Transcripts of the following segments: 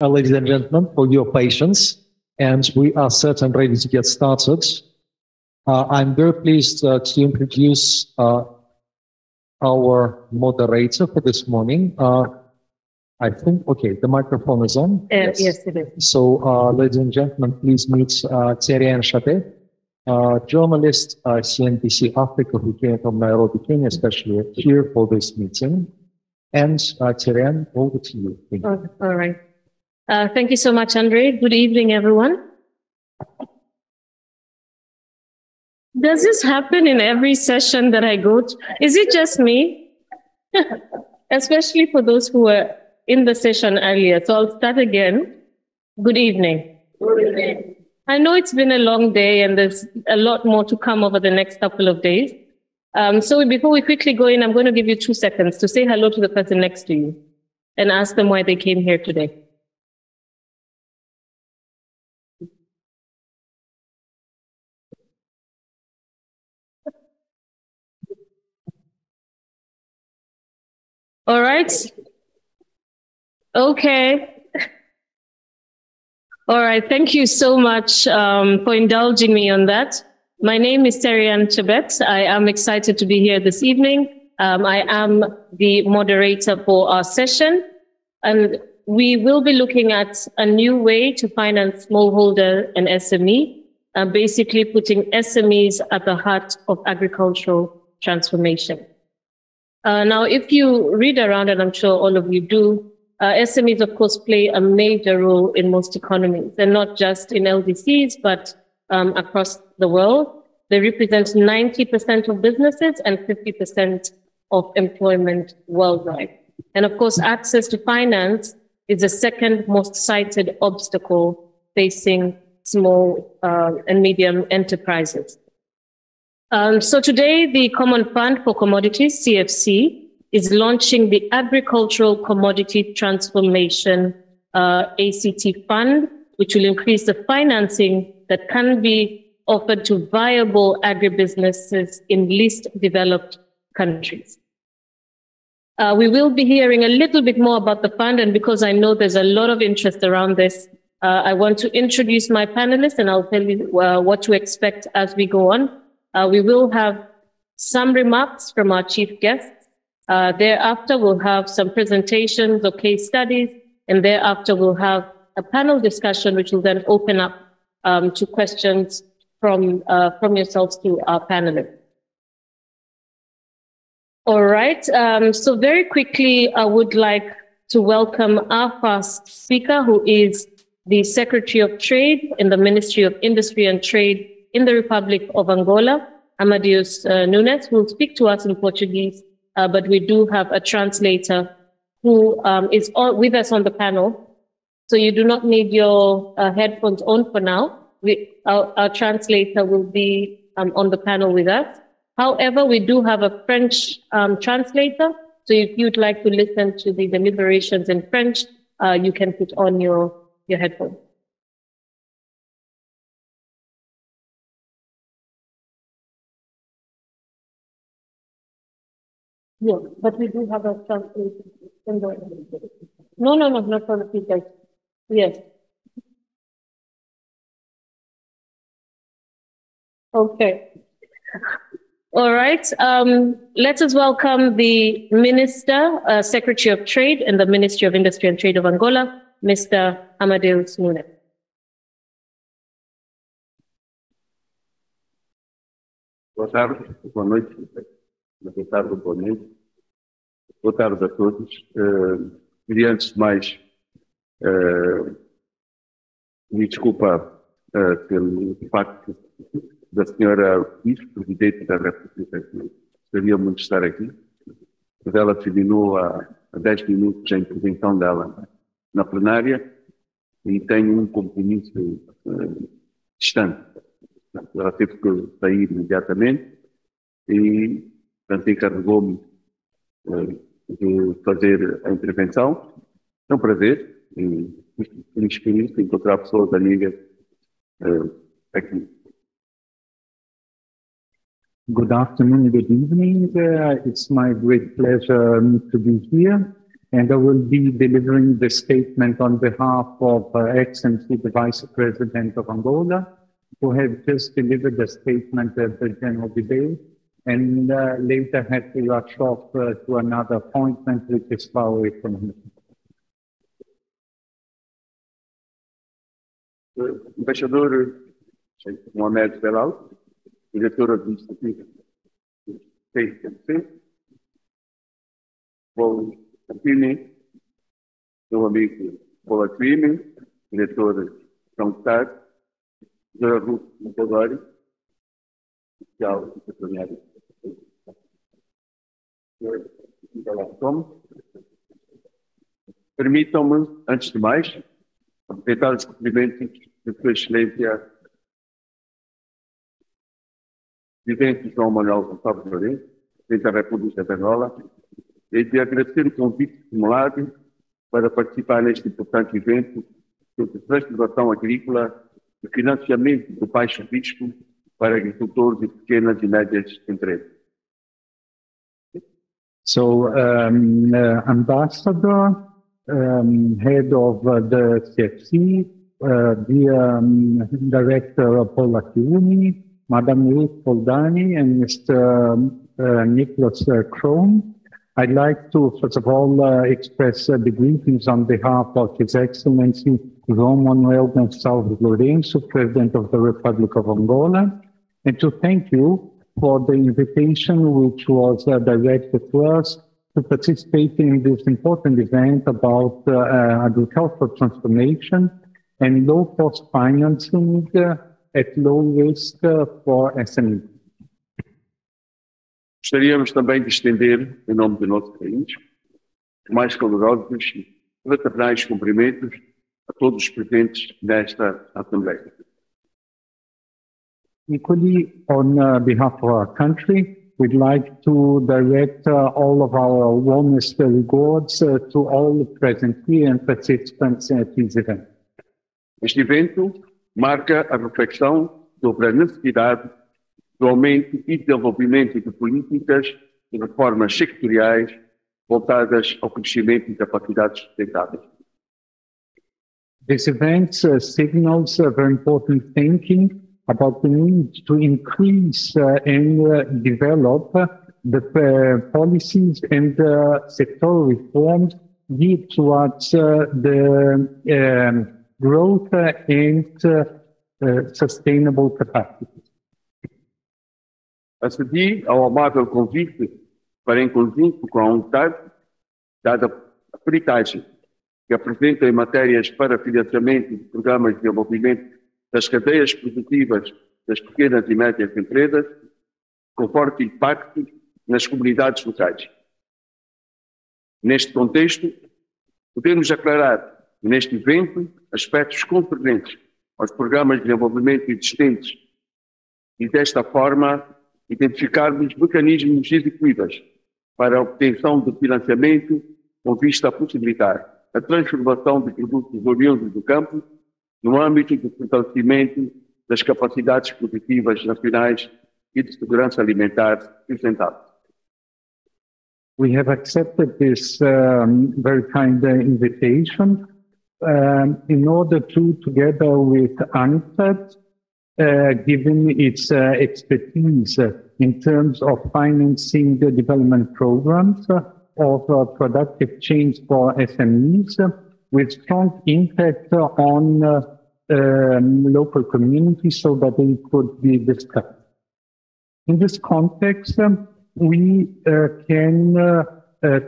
uh, ladies and gentlemen, for your patience. And we are set and ready to get started. Uh, I'm very pleased uh, to introduce uh, our moderator for this morning. Uh, I think, okay, the microphone is on. yes. yes, it is. So, uh, ladies and gentlemen, please meet uh, Thierry Chape, uh, journalist, uh, CNBC Africa, who came from Nairobi, Kenya, especially here for this meeting. And uh, Thierry, over to you. Thank you. Oh, all right. Uh, thank you so much, Andre. Good evening, everyone. Does this happen in every session that I go to? Is it just me? Especially for those who were in the session earlier. So I'll start again. Good evening. Good evening. I know it's been a long day and there's a lot more to come over the next couple of days. Um, so before we quickly go in, I'm going to give you two seconds to say hello to the person next to you and ask them why they came here today. All right. Okay. All right. Thank you so much um, for indulging me on that. My name is Terryanne Chebet. I am excited to be here this evening. Um, I am the moderator for our session, and we will be looking at a new way to finance smallholder and SME, uh, basically putting SMEs at the heart of agricultural transformation. Uh, now, if you read around, and I'm sure all of you do, uh, SMEs, of course, play a major role in most economies, and not just in LDCs, but um, across the world. They represent 90% of businesses and 50% of employment worldwide. And of course, access to finance is the second most cited obstacle facing small uh, and medium enterprises. Um, so today, the Common Fund for Commodities, CFC, is launching the Agricultural Commodity Transformation uh, ACT Fund, which will increase the financing that can be offered to viable agribusinesses in least developed countries. Uh, we will be hearing a little bit more about the fund, and because I know there's a lot of interest around this, uh, I want to introduce my panelists, and I'll tell you uh, what to expect as we go on. Uh, we will have some remarks from our chief guests. Uh, thereafter, we'll have some presentations or case studies, and thereafter, we'll have a panel discussion, which will then open up um, to questions from, uh, from yourselves to our panelists. All right. Um, so very quickly, I would like to welcome our first speaker, who is the Secretary of Trade in the Ministry of Industry and Trade in the Republic of Angola, Amadeus uh, Nunes, will speak to us in Portuguese, uh, but we do have a translator who um, is with us on the panel. So you do not need your uh, headphones on for now. We, our, our translator will be um, on the panel with us. However, we do have a French um, translator. So if you'd like to listen to the deliberations in French, uh, you can put on your, your headphones. Yeah, but we do have a translation. in the- No, no, no, not for the speakers. Yes. Okay. All right. Um, let us welcome the Minister, uh, Secretary of Trade in the Ministry of Industry and Trade of Angola, Mr. Amadeus Nunes. Boa tarde, boa noite, boa tarde, boa noite. Boa tarde a todos. Uh, queria antes de mais uh, me desculpar uh, pelo facto da senhora vice-presidente da República gostaria muito de estar aqui, mas ela terminou há, há 10 minutos a intervenção dela na plenária e tem um compromisso uh, distante. Ela teve que sair imediatamente e, portanto, encarregou-me uh, de fazer a intervenção. É um prazer e por isso, encontrar pessoas amigas uh, aqui. Good afternoon, good evening. Uh, it's my great pleasure to be here and I will be delivering the statement on behalf of uh, Excellency the Vice President of Angola, who has just delivered the statement at the general debate and uh, later had to rush off uh, to another appointment which is far away from him. Embaixador Mohamed Belal, diretor administrativo do CICMC, Paulo Capini, meu amigo Paula Crime, diretor de São Estado, José Russo Montadori, oficial secretário. Permitam-me, antes de mais, aproveitar os cumprimentos de Sua Excelência, Presidente João Manuel Gonçalves Lourenço, Presidente da República de Angola, e de agradecer o convite formulado para participar neste importante evento sobre transformação agrícola e financiamento do baixo risco para agricultores de pequenas e médias empresas. So, um, uh, Ambassador, um, head of uh, the CFC, uh, the um, Director of Paula Chiuni, Madam Ruth Foldani, and Mr. Uh, Nicholas uh, Krohn. I'd like to, first of all, uh, express the greetings on behalf of His Excellency João Manuel Gonçalves Lourenço, President of the Republic of Angola, and to thank you for the invitation which was uh, directed to us to participate in this important event about uh, uh, agricultural transformation and low-cost financing uh, at low risk uh, for SMEs. Gostaríamos também de estender, em nome do nosso país, os mais calorosos e fraternais cumprimentos a todos os presentes nesta Assembleia. Equally, on uh, behalf of our country, we'd like to direct uh, all of our warmest regards uh, to all the present here and participants at this event. Este evento marca a reflexão sobre a necessidade do aumento e desenvolvimento de políticas e reformas sectoriais voltadas ao crescimento e capacidades sustentáveis. This event uh, signals a very important thinking about the need to increase uh, and uh, develop uh, the policies and sectoral reforms geared towards the um, growth and sustainable capacity. Acedi ao amável convite para, em conjunto com a UNCTAD, dada a peritagem que apresenta em matérias para financiamento de programas de desenvolvimento das cadeias produtivas das pequenas e médias empresas, com forte impacto nas comunidades locais. Neste contexto, podemos aclarar, neste evento, aspectos concernentes aos programas de desenvolvimento existentes e, desta forma, identificarmos mecanismos execuíveis para a obtenção de financiamento com vista a possibilitar a transformação de produtos oriundos do campo no âmbito do fortalecimento das capacidades produtivas nacionais e de segurança alimentar sustentável. We have accepted this um, very kind uh, invitation um, in order to, together with UNCTAD, uh, given its uh, expertise in terms of financing the development programs of uh, productive change for SMEs, with strong impact on uh, um, local communities so that they could be discussed. In this context, um, we uh, can uh,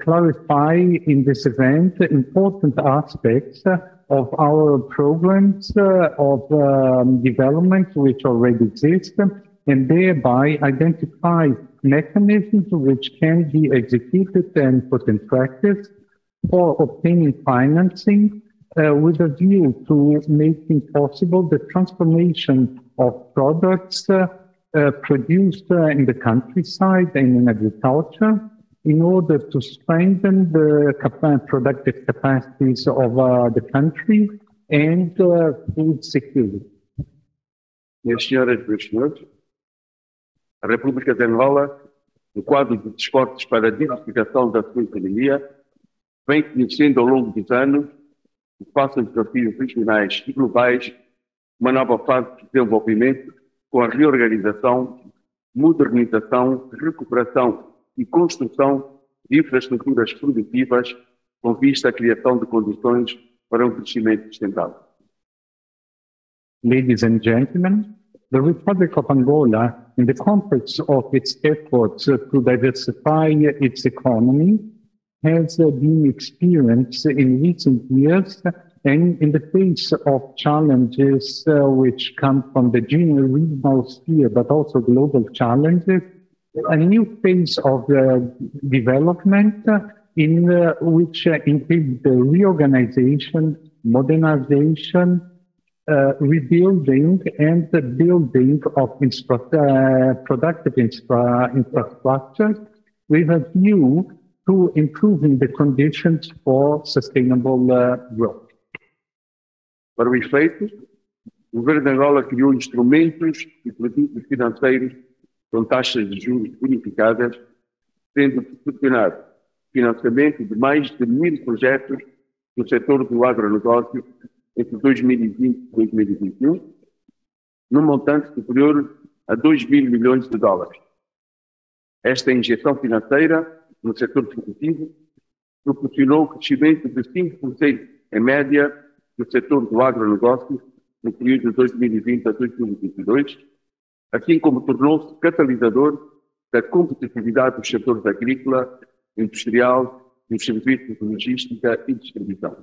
clarify in this event important aspects of our programs uh, of um, development which already exist and thereby identify mechanisms which can be executed and put in practice for obtaining financing uh, with a view to making possible the transformation of products uh, uh, produced uh, in the countryside and in agriculture in order to strengthen the productive capacities of uh, the country and uh, food security. Minhas senhoras e senhores, a República de Angola, no quadro de esforços para a diversificação da sua economia, vem conhecendo ao longo dos anos os passos desafios regionais e globais, uma nova fase de desenvolvimento com a reorganização, modernização, recuperação e construção de infraestruturas produtivas com vista à criação de condições para um crescimento sustentável. Ladies and gentlemen, the Republic of Angola, in the context of its efforts to diversify its economy, has been experienced in recent years and in the face of challenges uh, which come from the general regional sphere, but also global challenges, a new phase of uh, development in uh, which uh, includes the reorganization, modernization, uh, rebuilding and the building of productive infra- infrastructure with a view to improving the conditions for sustainable growth. Para o efeito, o governo de Angola criou instrumentos e produtos financeiros com taxas de juros bonificadas, sendo proporcionado financiamento de mais de mil projetos no setor do agronegócio entre 2020 e 2021, num montante superior a 2 mil milhões de dólares. Esta injeção financeira no setor produtivo proporcionou o crescimento de 5% em média no setor do agronegócio no período de 2020 a 2022, assim como tornou-se catalisador da competitividade dos setores agrícola, industrial, dos serviços de logística e distribuição.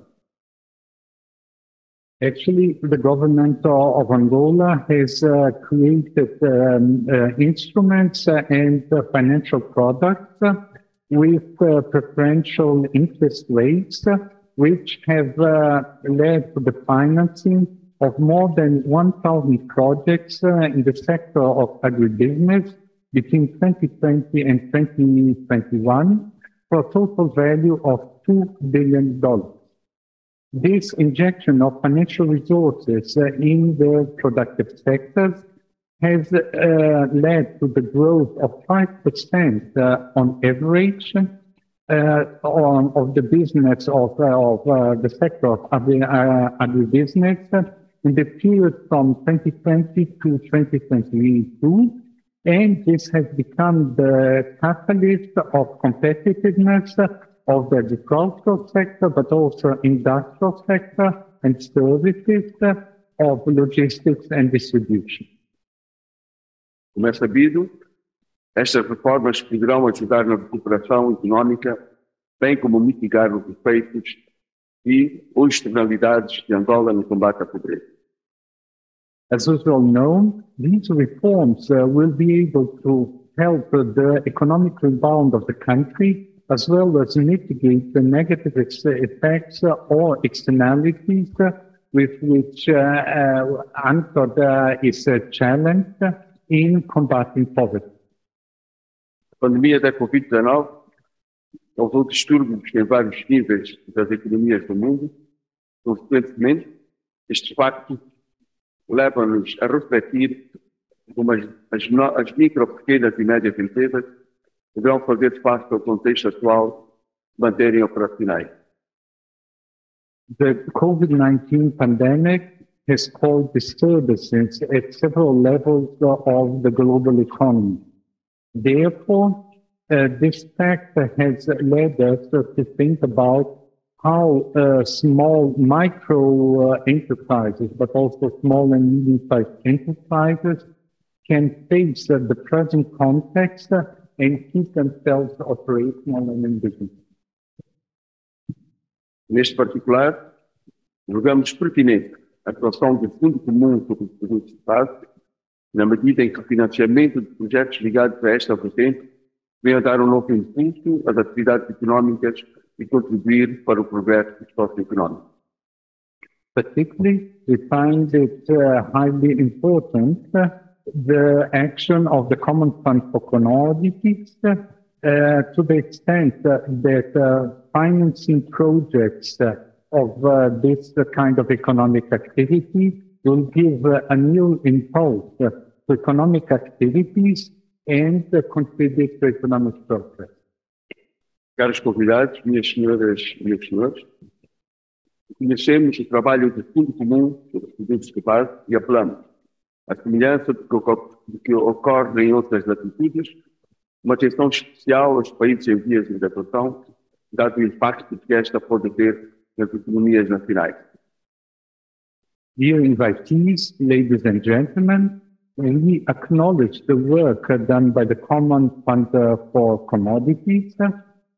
Actually, the government of Angola has uh, created um, uh, instruments and uh, financial products with uh, preferential interest rates, which have uh, led to the financing of more than 1,000 projects uh, in the sector of agribusiness between 2020 and 2021 for a total value of $2 billion. This injection of financial resources in the productive sectors has uh, led to the growth of 5% uh, on average uh, on, of the business of, uh, of uh, the sector of agri- agribusiness in the period from 2020 to 2022. And this has become the catalyst of competitiveness of the agricultural sector, but also industrial sector and services of logistics and distribution. Como é sabido, estas reformas poderão ajudar na recuperação económica, bem como mitigar os efeitos e ou externalidades de Angola no combate à pobreza. As is well known, these reforms uh, will be able to help the economic rebound of the country, as well as mitigate the negative effects or externalities with which uh, uh, UNCTAD is challenged in combating poverty. A pandemia da Covid-19 causou distúrbios em vários níveis das economias do mundo. Consequentemente, este facto leva-nos a refletir como as, as, as micro, pequenas e médias empresas deverão fazer face ao contexto atual manterem operacionais. The COVID-19 pandemic has caused disturbances at several levels of the global economy. Therefore, uh, this fact has led us to think about how uh, small micro uh, enterprises, but also small and medium-sized enterprises can face the present context and keep themselves operational and in business. Neste particular, julgamos pertinente a criação de fundo comum sobre os produtos de base, na medida em que o financiamento de projetos ligados a esta vertente vem a dar um novo impulso às atividades económicas e contribuir para o progresso socioeconómico. Particularly, we find it uh, highly important uh, the action of the Common Fund for Commodities uh, to the extent that uh, financing projects uh, of uh, this kind of economic activity will give a new impulse to economic activities and contribute to economic progress. Caros convidados, minhas senhoras e meus senhores, conhecemos o trabalho de fundo comum sobre os produtos de base e apelamos, à semelhança do que, ocorre, em outras latitudes, uma atenção especial aos países em vias de adaptação, dado o impacto que esta pode ter nas economias nacionais. Dear invitees, ladies and gentlemen, we acknowledge the work done by the Common Fund uh, for Commodities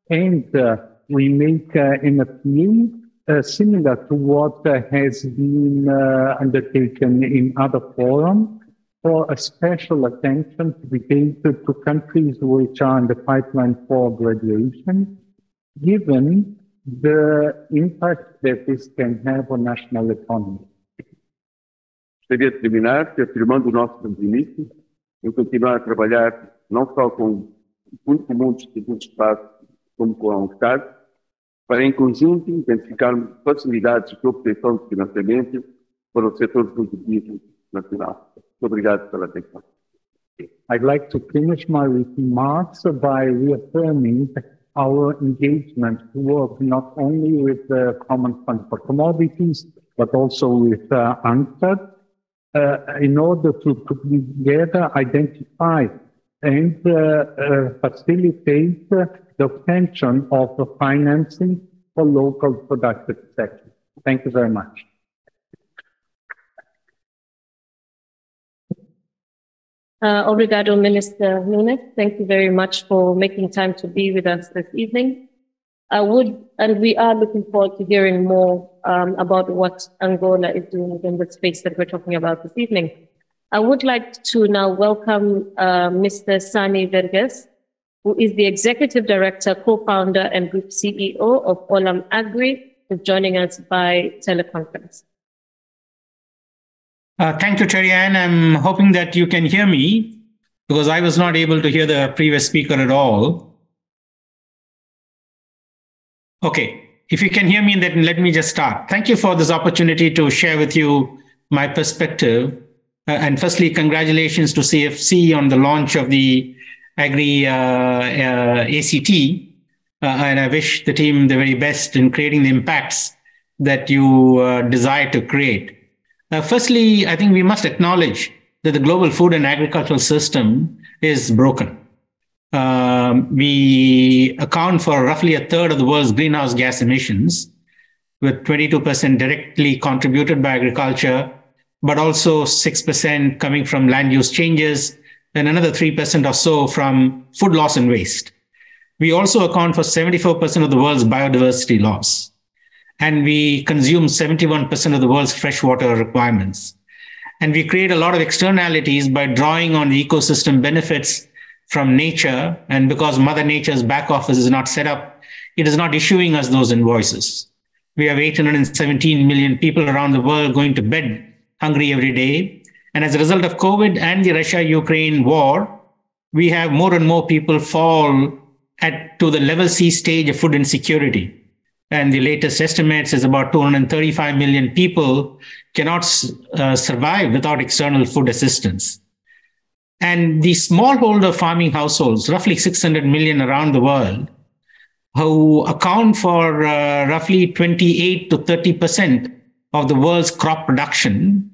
and uh, we make uh, an appeal uh, similar to what uh, has been uh, undertaken in other forums for a special attention to be paid to countries which are in the pipeline for graduation, given the impact that this can have on national economy. Gostaria de terminar afirmando o nosso compromisso em continuar a trabalhar não só com o Fundo Comum de Paz, como com a UNCTAD, para em conjunto identificarmos facilidades de obtenção de financiamento para o setor produtivo nacional. Muito obrigado pela atenção. I'd like to finish my remarks by reaffirming our engagement to work not only with the Common Fund for Commodities, but also with uh, UNCTAD, uh, in order to put together, identify and uh, uh, facilitate the obtention of financing for local productive sector. Thank you very much. Uh, obrigado, Minister Nunes. Thank you very much for making time to be with us this evening. I would, and we are looking forward to hearing more um, about what Angola is doing within the space that we're talking about this evening. I would like to now welcome uh, Mr. Sunny Verghese, who is the Executive Director, Co-founder, and Group CEO of Olam Agri, who's joining us by teleconference. Uh, thank you, Terry Ann. I'm hoping that you can hear me because I was not able to hear the previous speaker at all. Okay, if you can hear me, then let me just start. Thank you for this opportunity to share with you my perspective. Uh, and firstly, congratulations to CFC on the launch of the Agri uh, uh ACT. Uh, and I wish the team the very best in creating the impacts that you uh, desire to create. Firstly, I think we must acknowledge that the global food and agricultural system is broken. Um, we account for roughly a third of the world's greenhouse gas emissions, with 22% directly contributed by agriculture, but also 6% coming from land use changes, and another 3% or so from food loss and waste. We also account for 74% of the world's biodiversity loss. And we consume 71% of the world's freshwater requirements. And we create a lot of externalities by drawing on the ecosystem benefits from nature. And because Mother Nature's back office is not set up, it is not issuing us those invoices. We have 817 million people around the world going to bed hungry every day. And as a result of COVID and the Russia Ukraine war, we have more and more people fall at to the level C stage of food insecurity. And the latest estimates is about 235 million people cannot uh, survive without external food assistance. And the smallholder farming households, roughly 600 million around the world, who account for uh, roughly 28 to 30% of the world's crop production,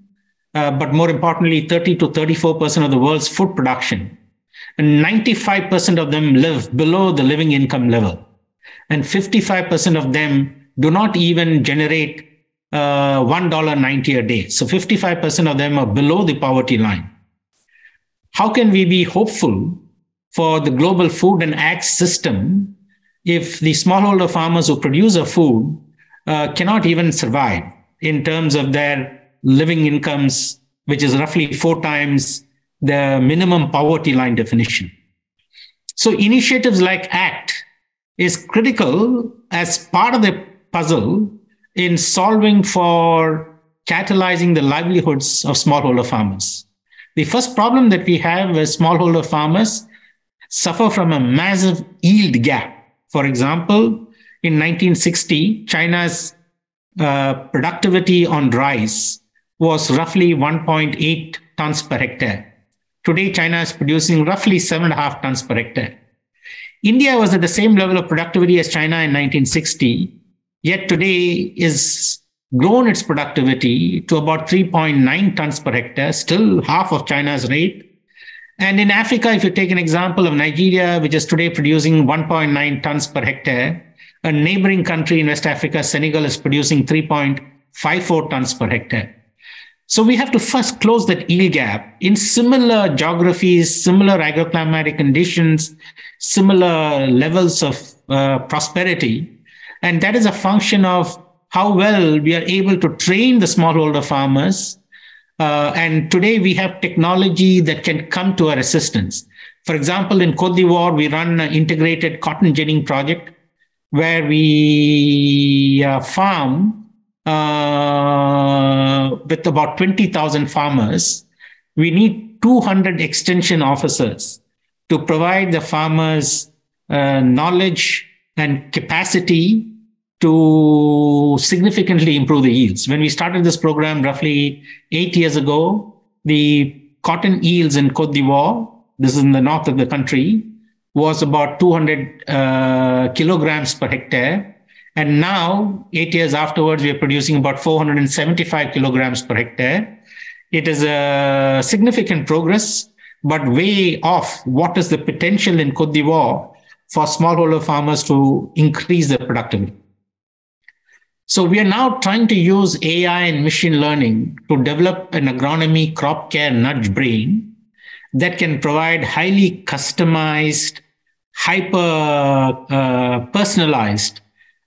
uh, but more importantly, 30 to 34% of the world's food production. And 95% of them live below the living income level. And 55% of them do not even generate uh, $1.90 a day. So 55% of them are below the poverty line. How can we be hopeful for the global food and ag system if the smallholder farmers who produce our food uh, cannot even survive in terms of their living incomes, which is roughly four times the minimum poverty line definition? So initiatives like ACT is critical as part of the puzzle in solving for catalyzing the livelihoods of smallholder farmers. The first problem that we have is smallholder farmers suffer from a massive yield gap. For example, in 1960, China's uh, productivity on rice was roughly 1.8 tons per hectare. Today, China is producing roughly seven and a half tons per hectare. India was at the same level of productivity as China in 1960, yet today is grown its productivity to about 3.9 tons per hectare, still half of China's rate. And in Africa, if you take an example of Nigeria, which is today producing 1.9 tons per hectare, a neighboring country in West Africa, Senegal, is producing 3.54 tons per hectare. So we have to first close that yield gap in similar geographies, similar agroclimatic conditions, similar levels of uh, prosperity. And that is a function of how well we are able to train the smallholder farmers. Uh, and today we have technology that can come to our assistance. For example, in Cote d'Ivoire, we run an integrated cotton ginning project where we uh, farm uh, with about 20,000 farmers, we need 200 extension officers to provide the farmers uh, knowledge and capacity to significantly improve the yields. When we started this program roughly eight years ago, the cotton yields in Cote d'Ivoire, this is in the north of the country, was about 200 uh, kilograms per hectare and now, eight years afterwards, we are producing about 475 kilograms per hectare. It is a significant progress, but way off what is the potential in Cote d'Ivoire for smallholder farmers to increase their productivity. So we are now trying to use AI and machine learning to develop an agronomy crop care nudge brain that can provide highly customized, hyper uh, personalized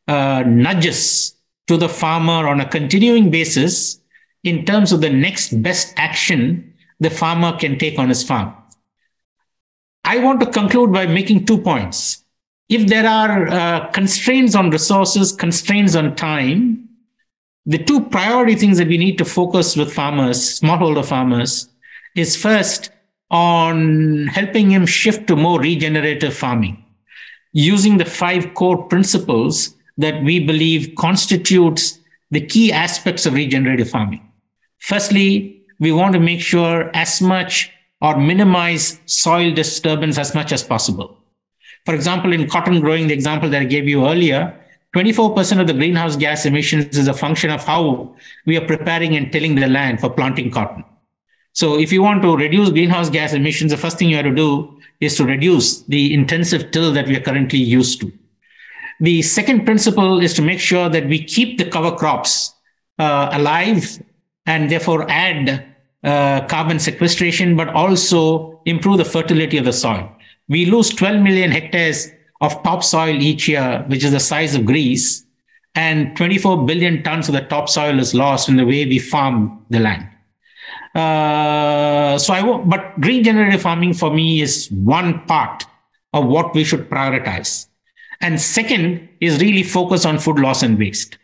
uh, nudges to the farmer on a continuing basis in terms of the next best action the farmer can take on his farm. I want to conclude by making two points. If there are uh, constraints on resources, constraints on time, the two priority things that we need to focus with farmers, smallholder farmers, is first on helping him shift to more regenerative farming using the five core principles that we believe constitutes the key aspects of regenerative farming. Firstly, we want to make sure as much or minimize soil disturbance as much as possible. For example, in cotton growing, the example that I gave you earlier, 24% of the greenhouse gas emissions is a function of how we are preparing and tilling the land for planting cotton. So if you want to reduce greenhouse gas emissions, the first thing you have to do is to reduce the intensive till that we are currently used to. The second principle is to make sure that we keep the cover crops uh, alive and therefore add uh, carbon sequestration, but also improve the fertility of the soil. We lose 12 million hectares of topsoil each year, which is the size of Greece, and 24 billion tons of the topsoil is lost in the way we farm the land. Uh, so I won't, but regenerative farming for me is one part of what we should prioritize. And second is really focus on food loss and waste.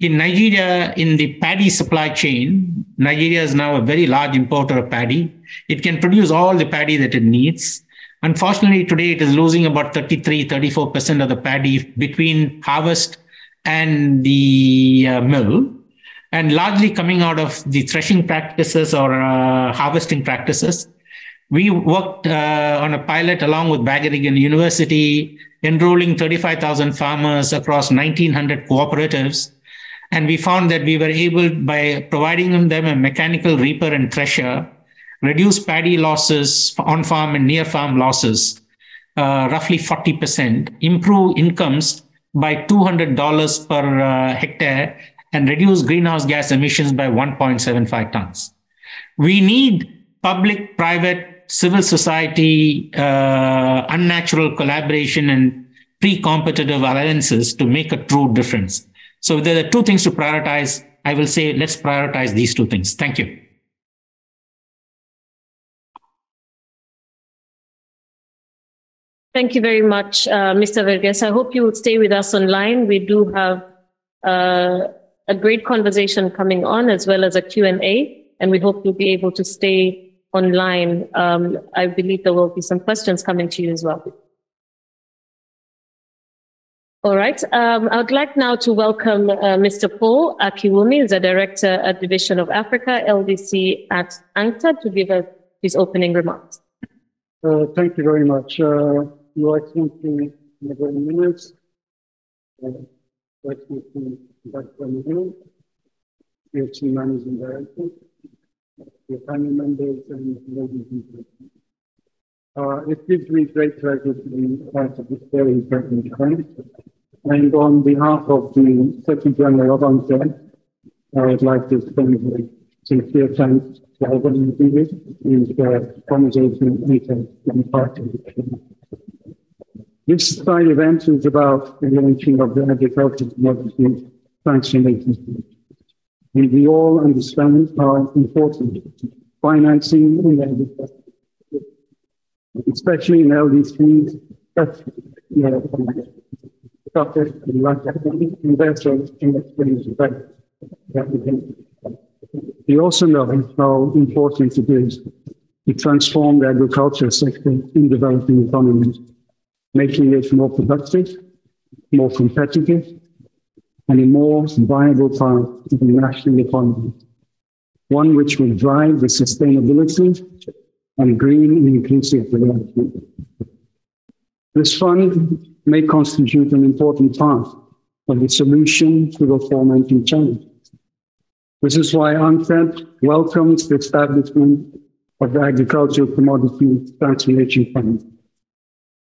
In Nigeria, in the paddy supply chain, Nigeria is now a very large importer of paddy. It can produce all the paddy that it needs. Unfortunately, today it is losing about 33, 34% of the paddy between harvest and the uh, mill, and largely coming out of the threshing practices or uh, harvesting practices. We worked uh, on a pilot along with Wageningen University enrolling 35,000 farmers across 1,900 cooperatives. And we found that we were able, by providing them a mechanical reaper and thresher, reduce paddy losses on farm and near farm losses, uh, roughly 40%, improve incomes by $200 per uh, hectare, and reduce greenhouse gas emissions by 1.75 tons. We need public private civil society, uh, unnatural collaboration, and pre competitive alliances to make a true difference. So, there are two things to prioritize. I will say, let's prioritize these two things. Thank you. Thank you very much, uh, Mr. Verghese. I hope you will stay with us online. We do have uh, a great conversation coming on as well as a Q&A, and we hope you'll be able to stay online. Um, I believe there will be some questions coming to you as well. All right. Um, I would like now to welcome uh, Mr. Paul Akiwumi, the Director at Division of Africa, LDC at UNCTAD, to give us his opening remarks. Uh, thank you very much. Uh, Your Excellency, Madam Minister, uh, Your Excellency, Dr. Managing director, your family members, and ladies and gentlemen. Uh, it gives me great pleasure to be part of this very important event. And on behalf of the Secretary General of UNCTAD, I would like to extend a sincere thanks to everyone who did and the conversation meeting and party. This side event is about the launching of the agricultural commodity transformation. And we all understand how important financing in especially in LDCs, that's, you we also know how important it is to transform the agriculture sector in developing economies, making it more productive, more competitive, and a more viable part of the national economy. One which will drive the sustainability and green and inclusive development. This fund may constitute an important part of the solution to the aforementioned challenge. This is why UNCTAD welcomes the establishment of the Agricultural Commodity Transformation Fund.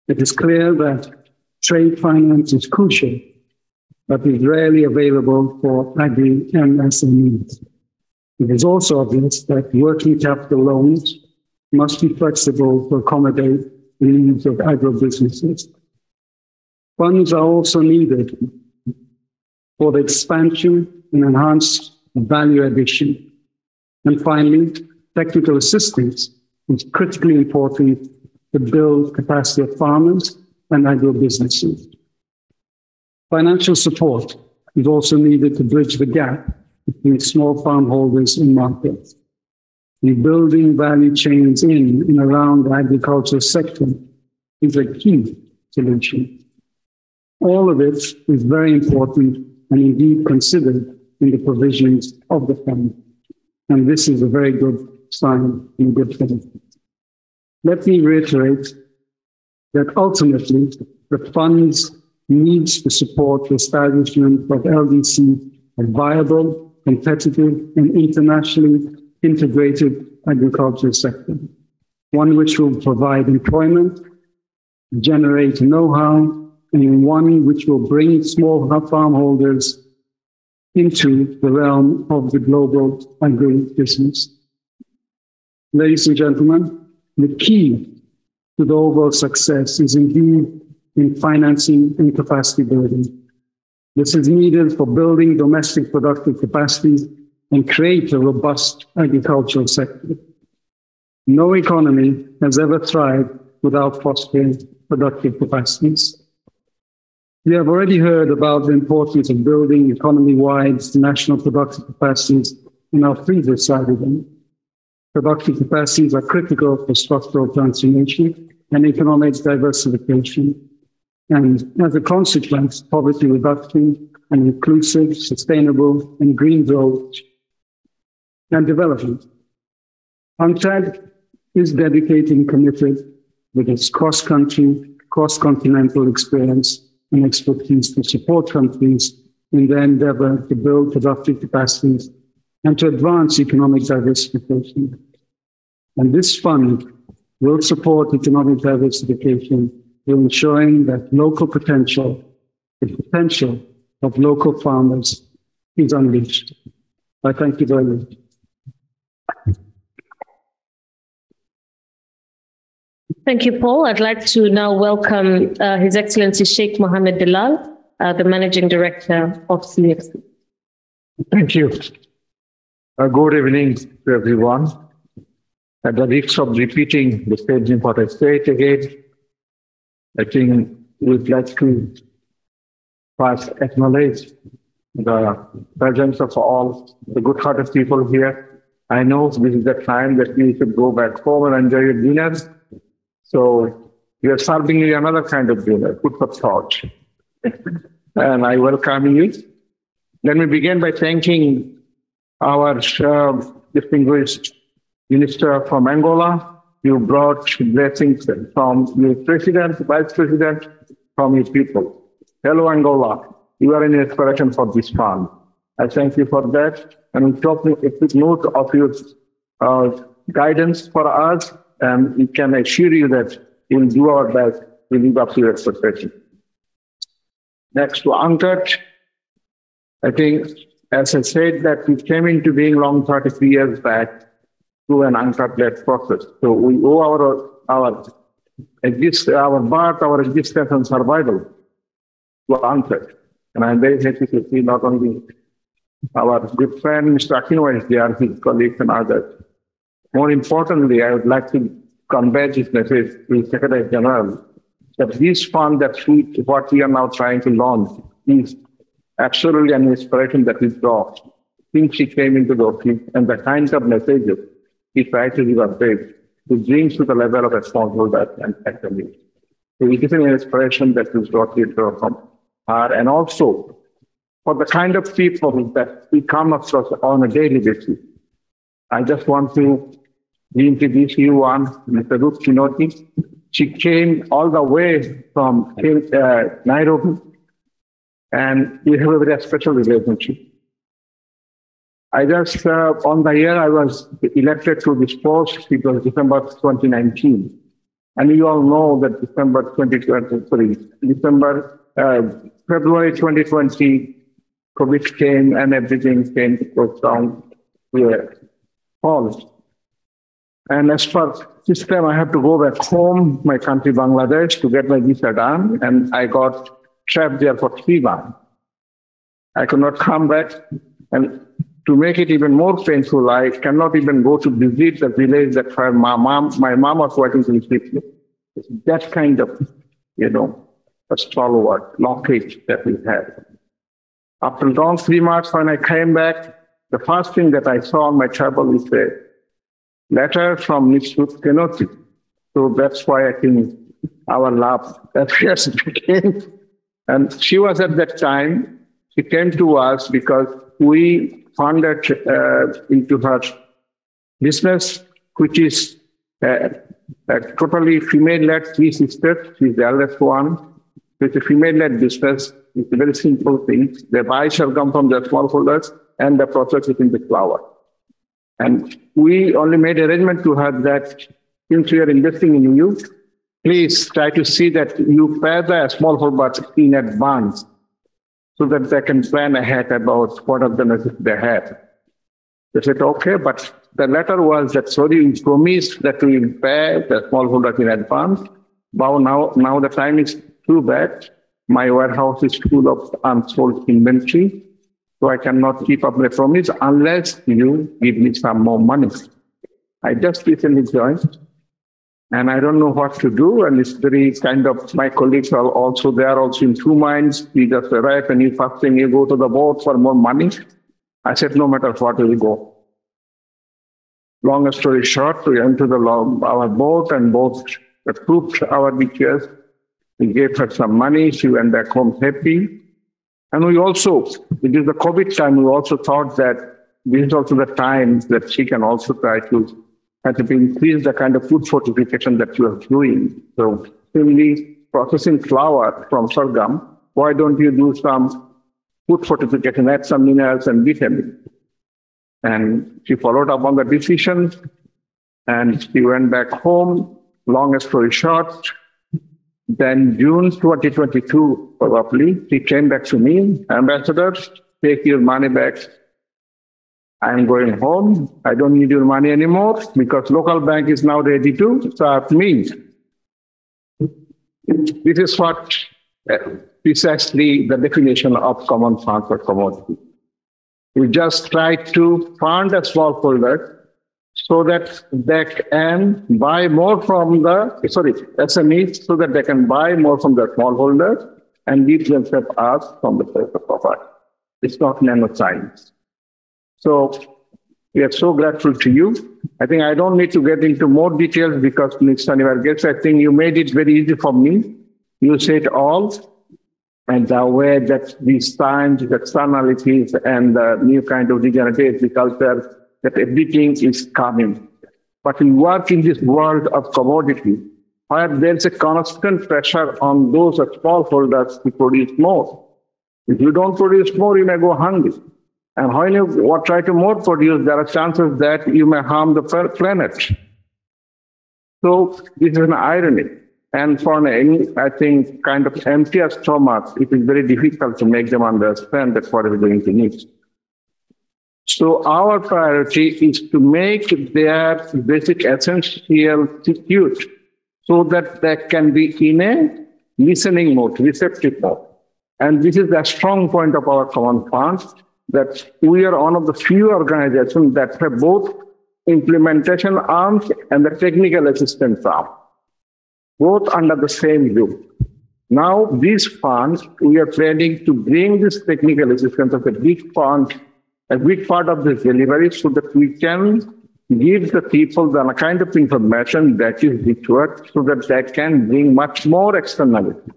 It is clear that trade finance is crucial, but is rarely available for agri and SMEs. It is also obvious that working capital loans must be flexible to accommodate the needs of agribusinesses. Funds are also needed for the expansion and enhanced value addition. And finally, technical assistance is critically important to build capacity of farmers and agribusinesses. Financial support is also needed to bridge the gap between small farm holders and markets and building value chains in and around the agricultural sector is a key solution. All of it is very important and indeed considered in the provisions of the fund. And this is a very good sign and good thing. Let me reiterate that ultimately the funds needs to support the establishment of LDC a viable, competitive, and internationally integrated agriculture sector, one which will provide employment, generate know-how, and one which will bring small farm holders into the realm of the global agri-business. Ladies and gentlemen, the key to the overall success is indeed in financing and capacity building. This is needed for building domestic productive capacities and create a robust agricultural sector. No economy has ever thrived without fostering productive capacities. We have already heard about the importance of building economy-wide national productive capacities in our previous slide event. Productive capacities are critical for structural transformation and economic diversification. And as a consequence, poverty reduction and inclusive, sustainable, and green growth and development. UNCTAD is dedicated and committed with its cross-country, cross-continental experience and expertise to support countries in their endeavor to build productive capacities and to advance economic diversification. And this fund will support economic diversification through ensuring that local potential, the potential of local farmers is unleashed. I thank you very much. Thank you, Paul. I'd like to now welcome uh, His Excellency Sheikh Mohammed Belal, uh, the Managing Director of CFC. Thank you. Uh, good evening to everyone. At the risk of repeating the statement what I said again, I think we'd like to first acknowledge the presence of all the good-hearted people here. I know this is the time that we should go back home and enjoy your dinners. So we are serving you another kind of dinner, food for thought. and I welcome you. Let me begin by thanking our uh, distinguished minister from Angola, you brought blessings from your president, vice president, from your people. Hello, Angola. You are an inspiration for this fund. I thank you for that. And we took note of your uh, guidance for us, and we can assure you that we'll do our best to live up to your expectation. Next to UNCTAD, I think, as I said, that we came into being long 33 years back through an UNCTAD-led process. So we owe our our exist, our birth, our existence and survival to Ankit. And I'm very happy to see not only our good friend Mr. Aquino is there, his colleagues and others. More importantly, I would like to convey this message to the Secretary General that this fund that we, what we are now trying to launch is absolutely an inspiration that is draw since she came into the office and the kinds of messages he tried to give us to bring to the level of responsibility and activity. So it is an inspiration that is brought here from her and also for the kind of people that we come across on a daily basis. I just want to introduce you one, Mr. Ruth Kinoti. She came all the way from uh, Nairobi, and we have a very special relationship. I just, uh, on the year I was elected to this post, it was December 2019. And you all know that December 2023, December, uh, February 2020, COVID came and everything came to close down to All. And as per system, I have to go back home, my country, Bangladesh, to get my visa done. And I got trapped there for three months. I could not come back. And to make it even more painful, I cannot even go to visit the village that my mom, my mom was working in me. That kind of, you know, a stalwart blockage that we had. After long three months, when I came back, the first thing that I saw on my travel is a letter from Miss Ruth Kinoti. So that's why I think our love yes became. And she was at that time, she came to us because we funded uh, into her business, which is uh, a totally female-led three sisters. She's the eldest one. It's a female-led business. It's a very simple thing. The buy shall come from the smallholders and the process is in the flour. And we only made arrangement to her that since we are investing in you, please try to see that you pay the smallholders in advance so that they can plan ahead about what are the necessities they have. They said, okay, but the letter was that, sorry, we promised that we will pay the smallholders in advance. But now, now the time is too bad. My warehouse is full of unsold inventory. So I cannot keep up the promise unless you give me some more money. I just recently joined and I don't know what to do. And it's very kind of, my colleagues are also there, also in two minds. We just arrive and you first thing you go to the board for more money. I said, no matter what, we'll go. Long story short, we to the our boat and both approved our request. We gave her some money. She went back home happy. And we also, it is the COVID time, we also thought that this is also the time that she can also try to, try to increase the kind of food fortification that you are doing. So, simply processing flour from sorghum, why don't you do some food fortification, add some minerals and vitamins? And she followed up on the decision and she went back home. Long story short, then June 2022, probably, she came back to me, ambassador, take your money back. I'm going home. I don't need your money anymore because local bank is now ready to start me. This is what uh, precisely the definition of common fund for commodity. We just try to fund a smallholder so that they can buy more from the, sorry, SMEs, so that they can buy more from the smallholders and give themselves out from the of profit. It's not nanoscience. So we are so grateful to you. I think I don't need to get into more details because Ms. Sunny Verghese, I think you made it very easy for me. You said all, and the way that these times, the externalities, and the new kind of degenerative agriculture that everything is coming. but we work in this world of commodity where there's a constant pressure on those smallholders to produce more. If you don't produce more, you may go hungry. And when you try to more produce, there are chances that you may harm the planet. So this is an irony. And for any, I think, kind of empty stomach, it is very difficult to make them understand that what is going to need. So our priority is to make their basic essential secure so that they can be in a listening mode, receptive mode. And this is the strong point of our common fund that we are one of the few organizations that have both implementation arms and the technical assistance arm, both under the same roof. Now, these funds, we are planning to bring this technical assistance as a big fund, a big part of this delivery so that we can give the people the kind of information that is required so that they can bring much more externality.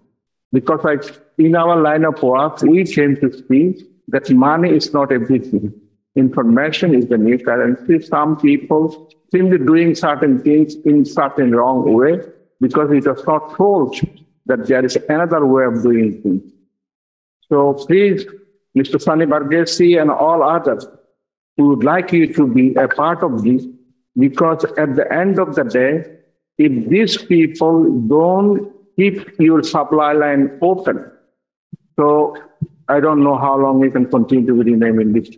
Because I, in our line of work, we came to see that money is not everything. Information is the new currency. Some people to doing certain things in certain wrong way because it was not told that there is another way of doing things. So please, Mr. Sunny Verghese and all others, we would like you to be a part of this because at the end of the day, if these people don't keep your supply line open, so I don't know how long we can continue to remain in this.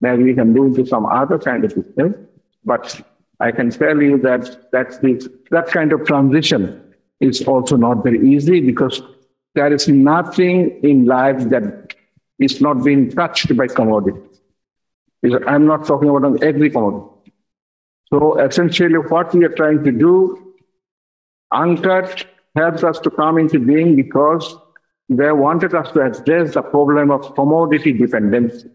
Maybe we can move to some other kind of system, but I can tell you that that's the, that kind of transition is also not very easy because there is nothing in life that is not being touched by commodity. I'm not talking about every commodity. So essentially what we are trying to do, UNCTAD helps us to come into being because they wanted us to address the problem of commodity dependency.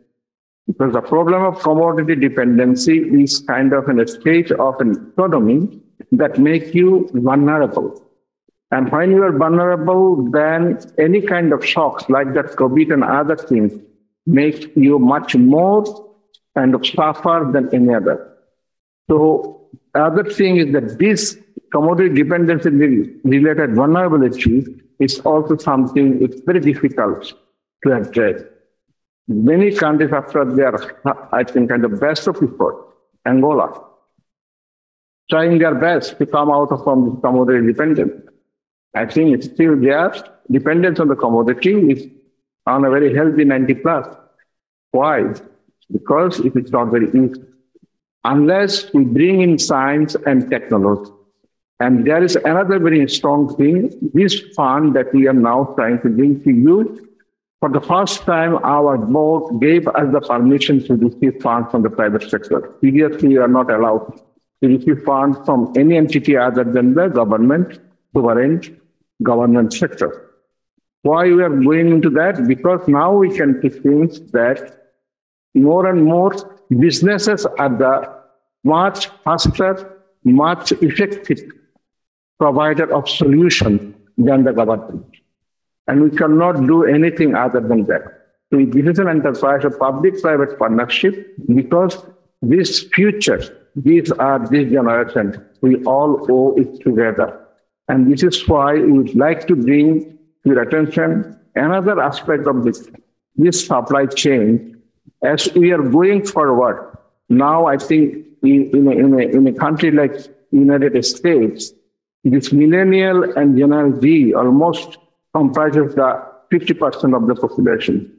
Because the problem of commodity dependency is kind of in a state of an economy that makes you vulnerable. And when you are vulnerable, then any kind of shocks like that COVID and other things make you much more kind of suffer than any other. So other thing is that this commodity dependency related vulnerability is also something it's very difficult to address. Many countries after their, I think, and the best of effort, Angola, trying their best to come out of from this commodity dependence. I think it's still there. Dependence on the commodity is on a very healthy 90 plus. Why? Because it is not very easy. Unless we bring in science and technology, and there is another very strong thing. This fund that we are now trying to bring to you, for the first time, our board gave us the permission to receive funds from the private sector. Previously, we are not allowed to receive funds from any entity other than the government, sovereign government sector. Why we are going into that? Because now we can think that more and more businesses are the much faster, much effective provider of solution than the government. And we cannot do anything other than that. So this is an enterprise of public-private partnership because this future, these are this generation, we all owe it together. And this is why we would like to bring to your attention another aspect of this, this supply chain. As we are going forward, now I think in, in, a, in, a, in a country like United States, this millennial and Gen Z almost comprises the 50% of the population.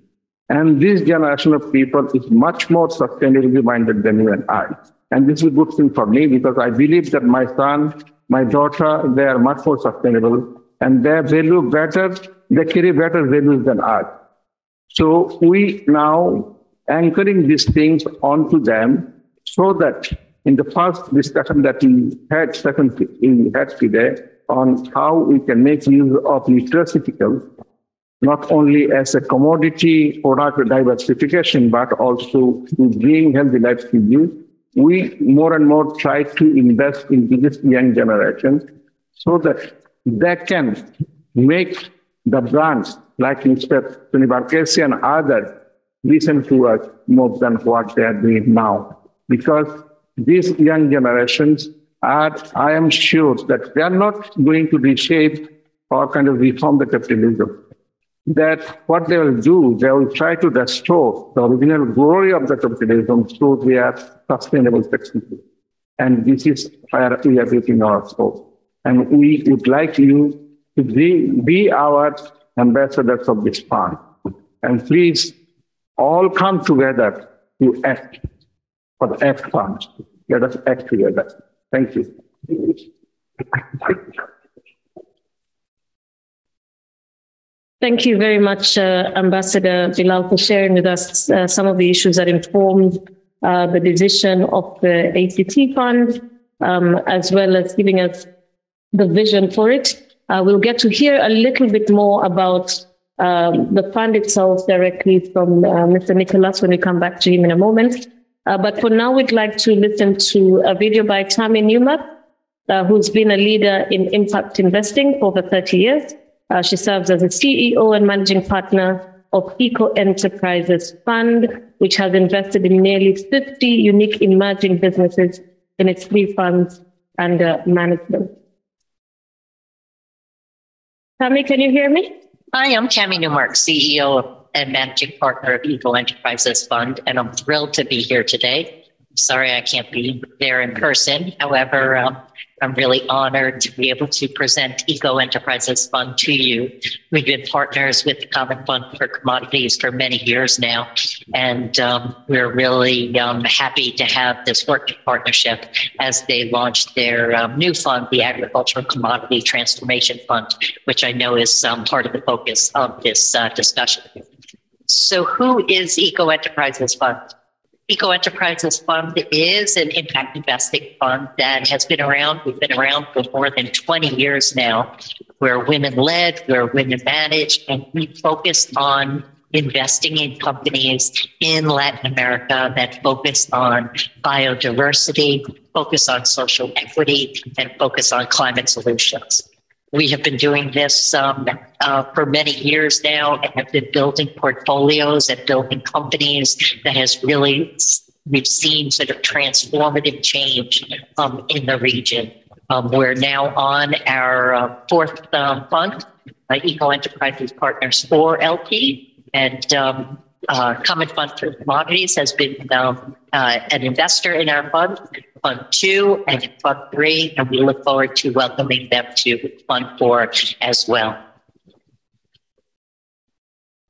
And this generation of people is much more sustainably minded than you and I. And this is a good thing for me because I believe that my son, my daughter, they are much more sustainable and they value better, they carry better values than us. So we now anchoring these things onto them so that in the first discussion that we had, second we had today, on how we can make use of nutraceuticals, not only as a commodity product diversification, but also to bring healthy life to use, we more and more try to invest in this young generation so that they can make the brands like Mr. Sunny Verghese and others listen to us more than what they are doing now. Because these young generations, are, I am sure that they are not going to reshape or kind of reform the capitalism. That what they will do, they will try to restore the original glory of the capitalism through their sustainable practices. And this is where we are getting our hope. And we would like you to be, be our ambassadors of this fund. And please all come together to act for the Act Fund. Let us act together. Thank you. Thank you very much, uh, Ambassador Belal, for sharing with us uh, some of the issues that informed uh, the decision of the ACT Fund, um, as well as giving us the vision for it. Uh, we'll get to hear a little bit more about um, the fund itself directly from uh, Mr. Nicholas when we come back to him in a moment. Uh, but for now, we'd like to listen to a video by Tammy Newmark, who's been a leader in impact investing for over 30 years. Uh, she serves as a CEO and managing partner of Eco Enterprises Fund, which has invested in nearly 50 unique emerging businesses in its three funds under management. Tammy, can you hear me? Hi, I'm Tammy Newmark, CEO and managing partner of Eco Enterprises Fund, and I'm thrilled to be here today. Sorry I can't be there in person. However, um, I'm really honored to be able to present Eco Enterprises Fund to you. We've been partners with the Common Fund for Commodities for many years now, and um, we're really um, happy to have this working partnership as they launch their um, new fund, the Agricultural Commodity Transformation Fund, which I know is um, part of the focus of this uh, discussion. So, who is Eco Enterprises Fund? Eco Enterprises Fund is an impact investing fund that has been around. We've been around for more than 20 years now. We're women led, we're women managed, and we focus on investing in companies in Latin America that focus on biodiversity, focus on social equity, and focus on climate solutions. We have been doing this um, uh, for many years now and have been building portfolios and building companies that has really, we've seen sort of transformative change um, in the region. Um, we're now on our uh, fourth um, fund, uh, Eco Enterprises Partners 4 LP, and um, uh, Common Fund for Commodities has been um, uh, an investor in our fund, Fund Two and Fund Three, and we look forward to welcoming them to Fund Four as well.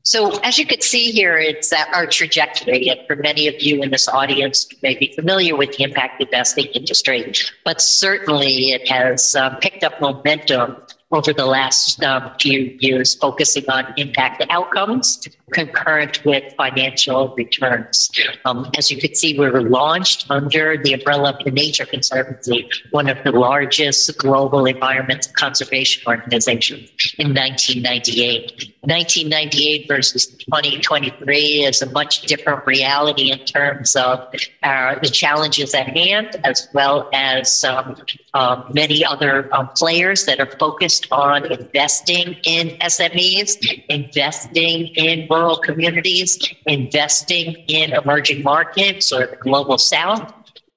So as you can see here, it's our trajectory. And for many of you in this audience may be familiar with the impact investing industry, but certainly it has uh, picked up momentum over the last um, few years, focusing on impact outcomes concurrent with financial returns. Um, as you can see, we were launched under the umbrella of the Nature Conservancy, one of the largest global environmental conservation organizations in 1998. 1998 versus 2023 is a much different reality in terms of uh, the challenges at hand, as well as um, uh, many other um, players that are focused on investing in SMEs, investing in rural communities, investing in emerging markets or the global south.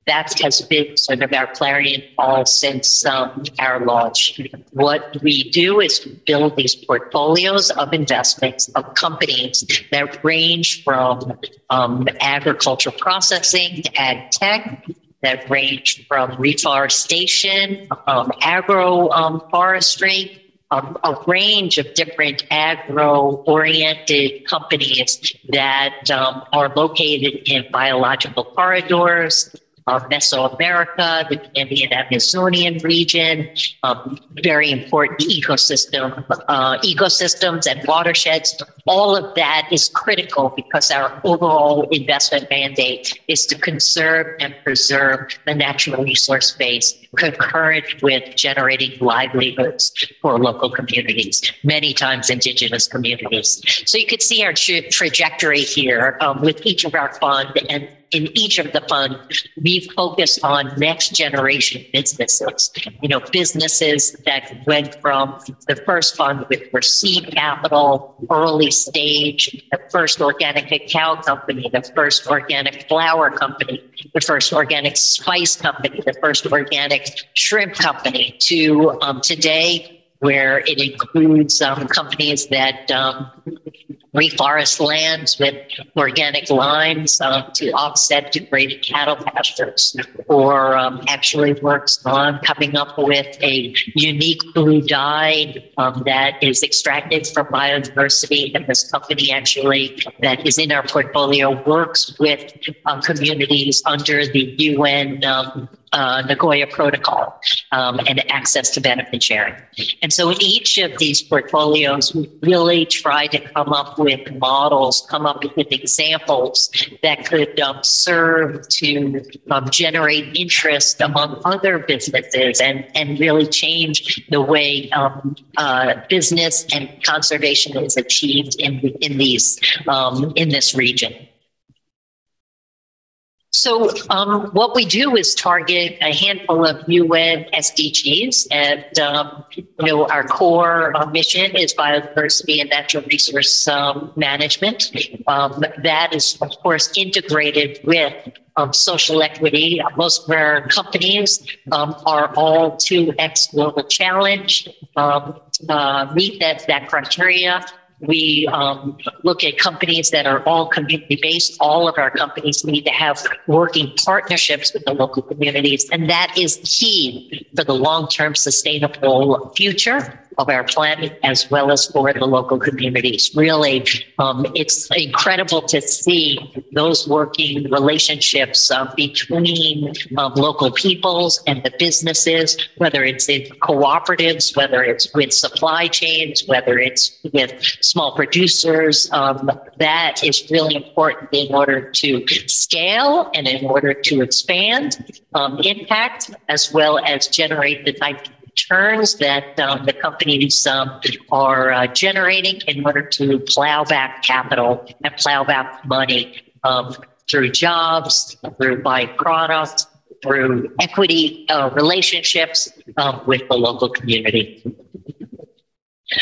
That has been sort of our clarion call since um, our launch. What we do is build these portfolios of investments of companies that range from um, agricultural processing to ag tech that range from reforestation, um, agro um, a range of different agro-oriented companies that um, are located in biological corridors, of Mesoamerica, the Andean Amazonian region, um, very important ecosystem, uh, ecosystems and watersheds. All of that is critical because our overall investment mandate is to conserve and preserve the natural resource base concurrent with generating livelihoods for local communities, many times indigenous communities. So you could see our tra- trajectory here um, with each of our funds and in each of the funds, we've focused on next generation businesses. You know, businesses that went from the first fund with seed capital, early stage the first organic cacao company, the first organic flour company, the first organic spice company, the first organic shrimp company to um, today where it includes um, companies that um, reforest lands with organic limes um, to offset degraded cattle pastures, or um, actually works on coming up with a unique blue dye um, that is extracted from biodiversity. And this company actually that is in our portfolio works with uh, communities under the UN um, uh, Nagoya Protocol um, and access to benefit sharing. And so in each of these portfolios, we really try to come up with models, come up with examples that could um, serve to um, generate interest among other businesses and, and really change the way um, uh, business and conservation is achieved in, in these um, in this region. So, um, what we do is target a handful of UN SDGs, and um, you know our core uh, mission is biodiversity and natural resource um, management. Um, that is, of course, integrated with um, social equity. Most of our companies um, are all 2x global challenge, uh, meet that, that criteria. We um, look at companies that are all community based. All of our companies need to have working partnerships with the local communities. And that is key for the long term sustainable future of our planet as well as for the local communities. Really, um, it's incredible to see those working relationships uh, between um, local peoples and the businesses, whether it's in cooperatives, whether it's with supply chains, whether it's with small producers. Um, that is really important in order to scale and in order to expand um, impact as well as generate the type returns that um, the companies um, are uh, generating in order to plow back capital and plow back money um, through jobs, through byproduct, through equity uh, relationships with the local community.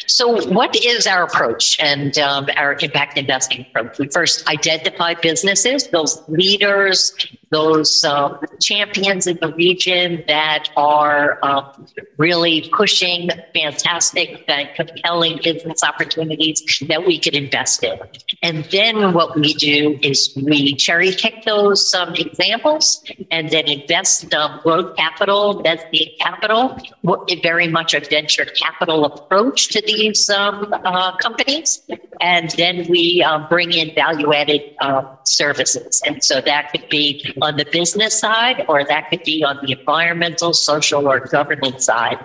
So, what is our approach and um, our impact investing approach? We first identify businesses, those leaders, those uh, champions in the region that are uh, really pushing fantastic and compelling business opportunities that we could invest in. And then what we do is we cherry pick those um, examples and then invest um, growth capital, that's the capital, very much a venture capital approach to these um, uh, companies. And then we uh, bring in value added uh, services. And so that could be on the business side, or that could be on the environmental, social, or governance side.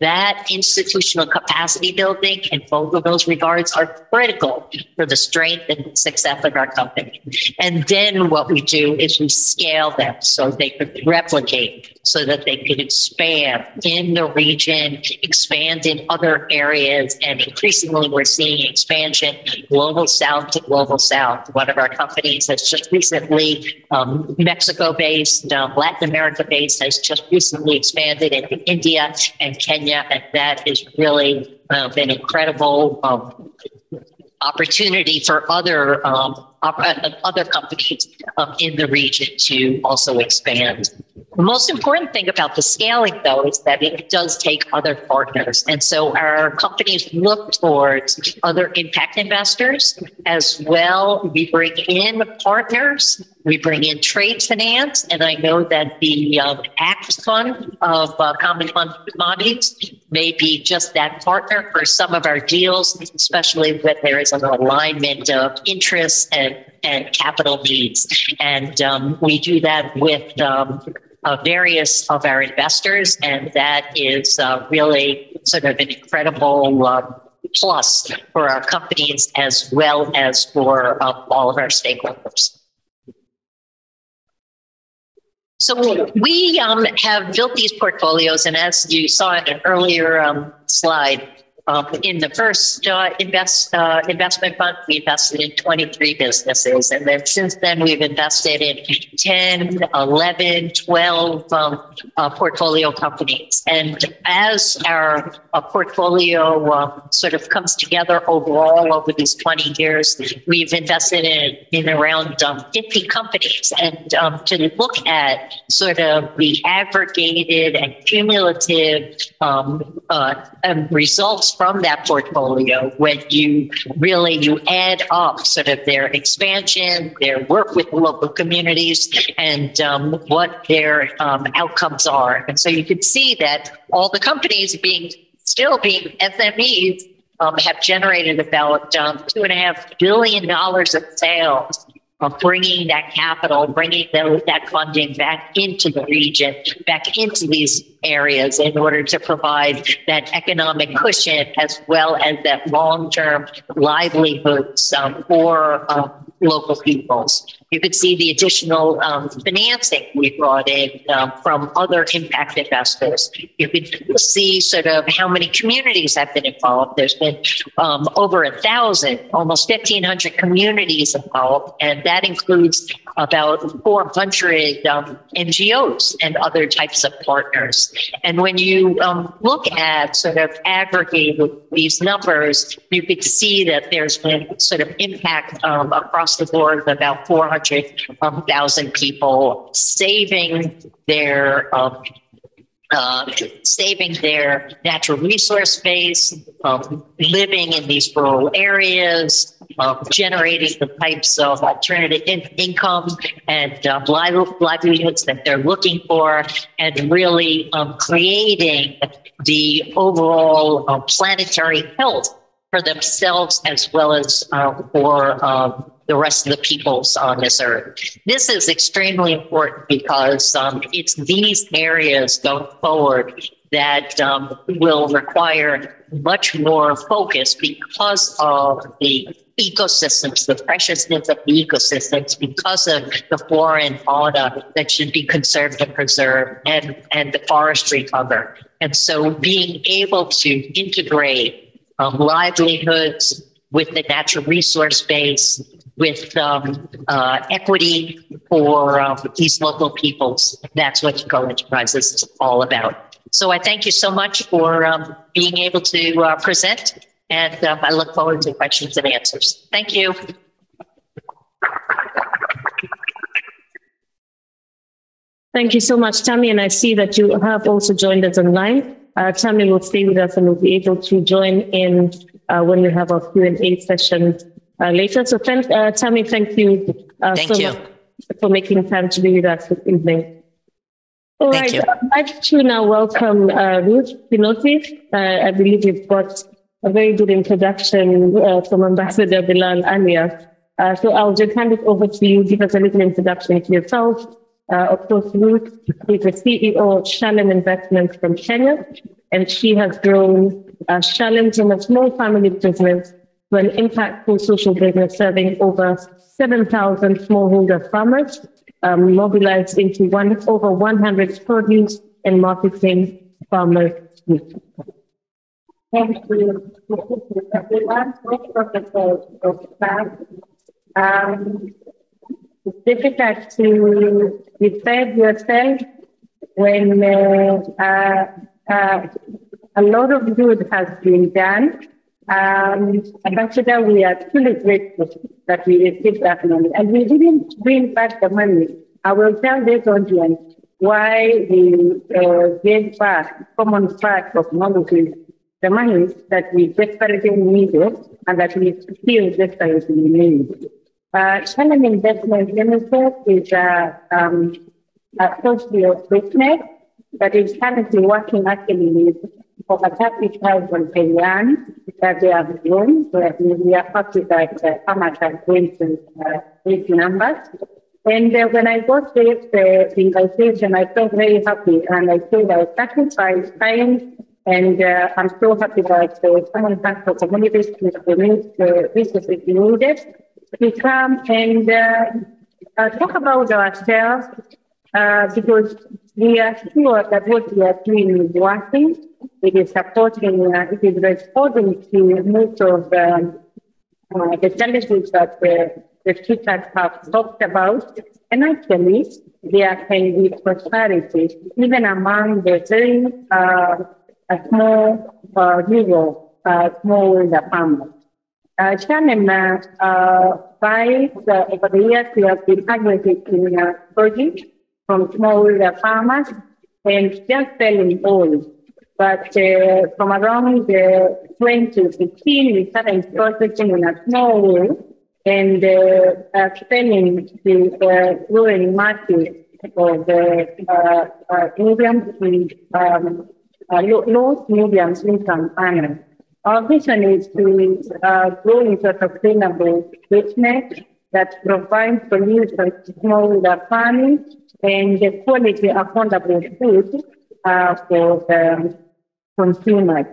That institutional capacity building in both of those regards are critical for the strength and success of our company. And then what we do is we scale them so they could replicate, so that they could expand in the region, expand in other areas, and increasingly we're seeing expansion global south to global south. One of our companies has just recently, um, Mexico based, um, Latin America based, has just recently expanded into India and Kenya. And that is really uh, incredible um, opportunity for other um, uh, other companies um, in the region to also expand. The most important thing about the scaling, though, is that it does take other partners. And so our companies look towards other impact investors as well. We bring in partners we bring in trade finance, and I know that the um, ACT Fund of uh, Common Fund Commodities may be just that partner for some of our deals, especially when there is an alignment of interests and, and capital needs. And um, we do that with um, uh, various of our investors, and that is uh, really sort of an incredible. Uh, plus for our companies as well as for uh, all of our stakeholders. So we um, have built these portfolios, and as you saw in an earlier um, slide, um, in the first uh, invest uh, investment fund, we invested in 23 businesses. And then since then, we've invested in 10, 11, 12 um, uh, portfolio companies. And as our uh, portfolio um, sort of comes together overall over these 20 years, we've invested in, in around um, 50 companies. And um, to look at sort of the aggregated and cumulative um, uh, results from that portfolio when you really you add up sort of their expansion, their work with local communities, and um, what their um, outcomes are. And so you can see that all the companies being still being SMEs um, have generated about um, two and a half billion dollars of sales of bringing that capital, bringing that funding back into the region, back into these areas in order to provide that economic cushion as well as that long-term livelihoods um, for um, local peoples. You could see the additional um, financing we brought in um, from other impact investors. You could see sort of how many communities have been involved. There's been um, over a thousand, almost 1,500 communities involved, and that includes about 400 um, NGOs and other types of partners. And when you um, look at sort of aggregate these numbers, you could see that there's been sort of impact um, across the board of about 400,000 people saving their um, uh, saving their natural resource base, um, living in these rural areas, uh, generating the types of alternative in- income and uh, livelihoods that they're looking for, and really um, creating the overall uh, planetary health for themselves as well as uh, for um, the rest of the peoples on this earth. This is extremely important because um, it's these areas going forward that um, will require much more focus because of the ecosystems, the preciousness of the ecosystems, because of the flora and fauna that should be conserved and preserved, and, and the forestry cover. And so being able to integrate um, livelihoods with the natural resource base, with um, uh, equity for uh, these local peoples. That's what Eco Enterprises is all about. So I thank you so much for um, being able to uh, present, and um, I look forward to questions and answers. Thank you. Thank you so much, Tammy. And I see that you have also joined us online. Uh, Tammy will stay with us and will be able to join in uh, when we have our Q&A session uh, later. So thank, uh, Tammy, thank you uh, thank so you. much for making time to be with us this evening. All thank right, you. I'd like to now welcome uh, Ruth Kinoti. Uh, I believe you've got a very good introduction uh, from Ambassador Belal earlier. so I'll just hand it over to you. Give us a little introduction to yourself. of course, Ruth is the CEO of Shalom Investments from Kenya, and she has grown uh, from a small family business to an impactful social business serving over 7,000 smallholder farmers, um, mobilized into one, over 100 produce and marketing farmers. Um, it's difficult to defend yourself when uh, uh, a lot of good has been done um, Ambassador, we are truly grateful that we received that money. And we didn't bring back the money. I will tell this audience why we uh, gave back common part of knowledge the money that we desperately needed and that we still desperately need. Uh, Shalom Investment Limited is a, um, a social business that is currently working actually with over 30,000 Kenyans that they have grown. So we are happy that uh, farmers are going to uh, these numbers. And uh, when I got this uh, invitation, I felt very happy. And I feel I sacrificed time. And uh, I'm so happy that uh, someone has for communities to the uh, resources needed to come and uh, uh, talk about ourselves uh, because we are sure that what we are doing is working. It is supporting, uh, it is responding to most of um, uh, the challenges that the, the speakers have talked about. And actually, there can be prosperity even among the very uh, small uh, rural, uh, smallholder farmers. Uh, Shannon, uh, uh, by the, over the years, we have been aggregating uh, produce from smallholder farmers and just selling oil. But uh, from around the 2015, we started processing in a small way and uh, uh, selling the growing market for the uh, uh, to um, uh, income. Our vision is to uh, grow into a sustainable business that provides solutions to smallholder farming and the quality affordable food uh, for the consumers.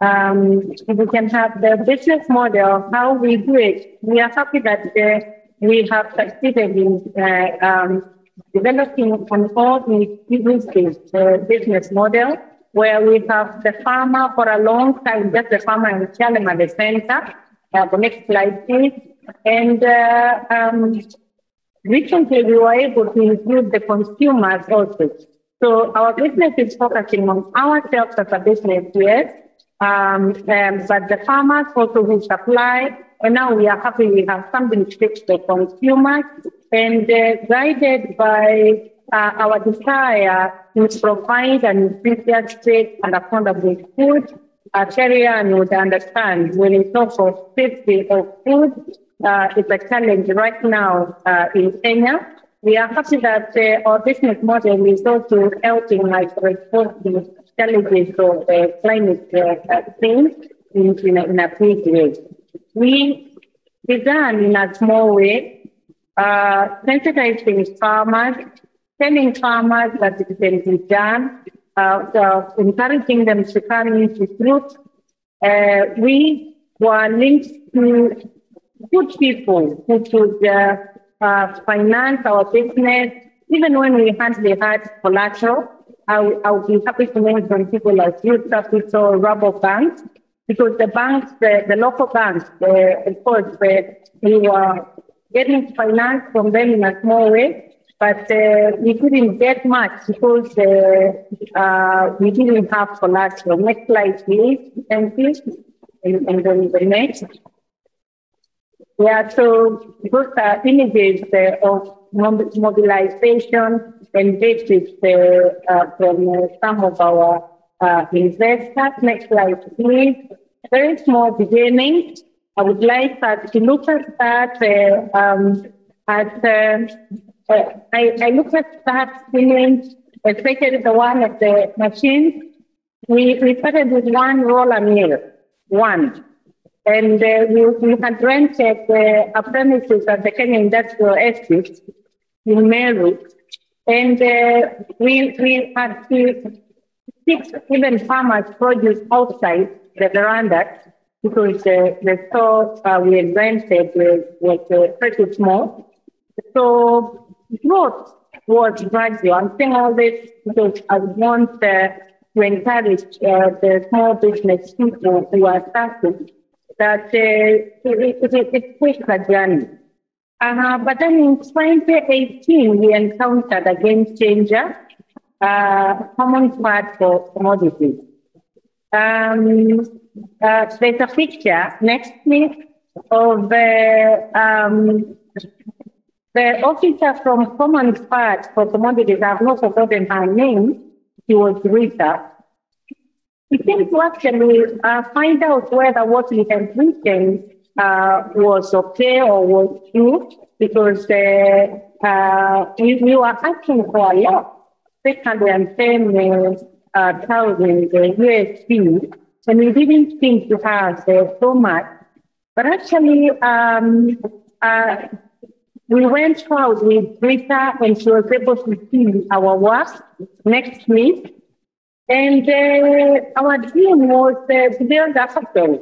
Um, we can have the business model, how we do it. We are happy that uh, we have succeeded in uh, um, developing an all uh, business model where we have the farmer for a long time, just the farmer and the chairman at the center. Uh, the next slide, please. And uh, um, recently we were able to include the consumers also. So our business is focusing on ourselves as a business, yes, um, um, but the farmers also who supply. And now we are happy we have something fixed for consumers and uh, guided by uh, our desire to provide an nutritious, safe, and affordable food. Uh, Terryanne would understand when we talk of safety of food, uh, it's a challenge right now uh, in Kenya. We are happy that uh, our business model is also helping like respond to challenges of uh, climate uh, change in, in, a, in a big way. We began in a small way, uh, sensitizing farmers, telling farmers that it can be done, uh, so encouraging them to come into groups. Uh, we were linked to good people who could uh, uh, finance our business, even when we had collateral. I, would be happy to mention people like Youth Capital, Rubber Banks, because the banks, the, the local banks, the, of course, the, we were getting finance from them in a small way, but uh, we couldn't get much because uh, uh, we didn't have collateral. Next slide, please. Thank you. And, and then the next. Yeah, so those are images uh, of mobilization and basis uh, uh, from some of our uh, investors. Next slide, please. Very small beginning. I would like us to look at that. Uh, um, at uh, I, I look at that image, especially the one of the machines. We, we started with one roller mill, one. And uh, we, we had rented uh, premises at the Kenya Industrial Estate in Meru. And uh, we, we had six even farmers produce outside the veranda because uh, the store uh, we rented was, was uh, pretty small. So growth was gradual. I'm saying all this because I want uh, to encourage uh, the small business people who are starting that uh, it, it, it, it takes a journey. Uh, but then in 2018, we encountered a game changer, uh, Common Fund for Commodities. Um, uh, there's a picture next week of the, um, the officer from Common Fund for Commodities. I've not forgotten her name. She was Rita. We came to actually uh, find out whether what we had written uh, was okay or was true because uh, uh, we, we were asking for a lot, 610,000 USD, and we didn't think to have uh, so much. But actually, um, uh, we went out with Rita and she was able to see our work next week. And uh, our dream was uh, to build a factory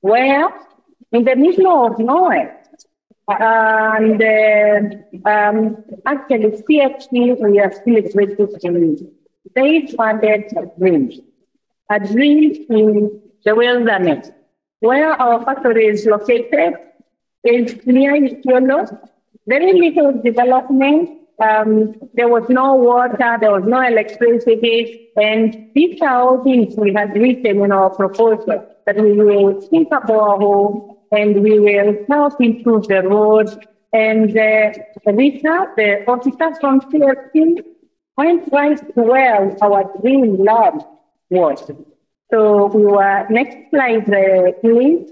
where, in the middle of nowhere, And uh, um, actually, CFC, we are still grateful to They funded a dream, a dream in the wilderness, where our factory is located is near Isiolo. Very little development. Um, there was no water, there was no electricity, and these are all things we had written in our proposal that we will think about home and we will help improve the road. And uh, Rita, the officer from CFC, went right to where our dream lab was. So we were next slide, uh, please.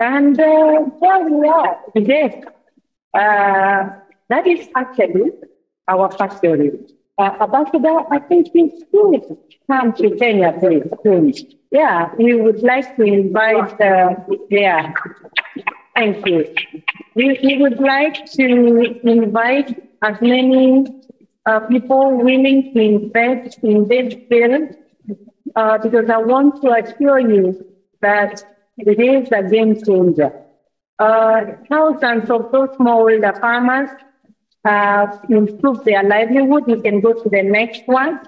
And uh, there we are today. Uh, that is actually our factory. Uh, Ambassador, I think we should come to Kenya, please. Yeah, we would like to invite, uh, yeah, thank you. We, we would like to invite as many uh, people willing to invest in this field uh, because I want to assure you that it is a game changer. Thousands of those smallholder farmers have improved their livelihood. You can go to the next one.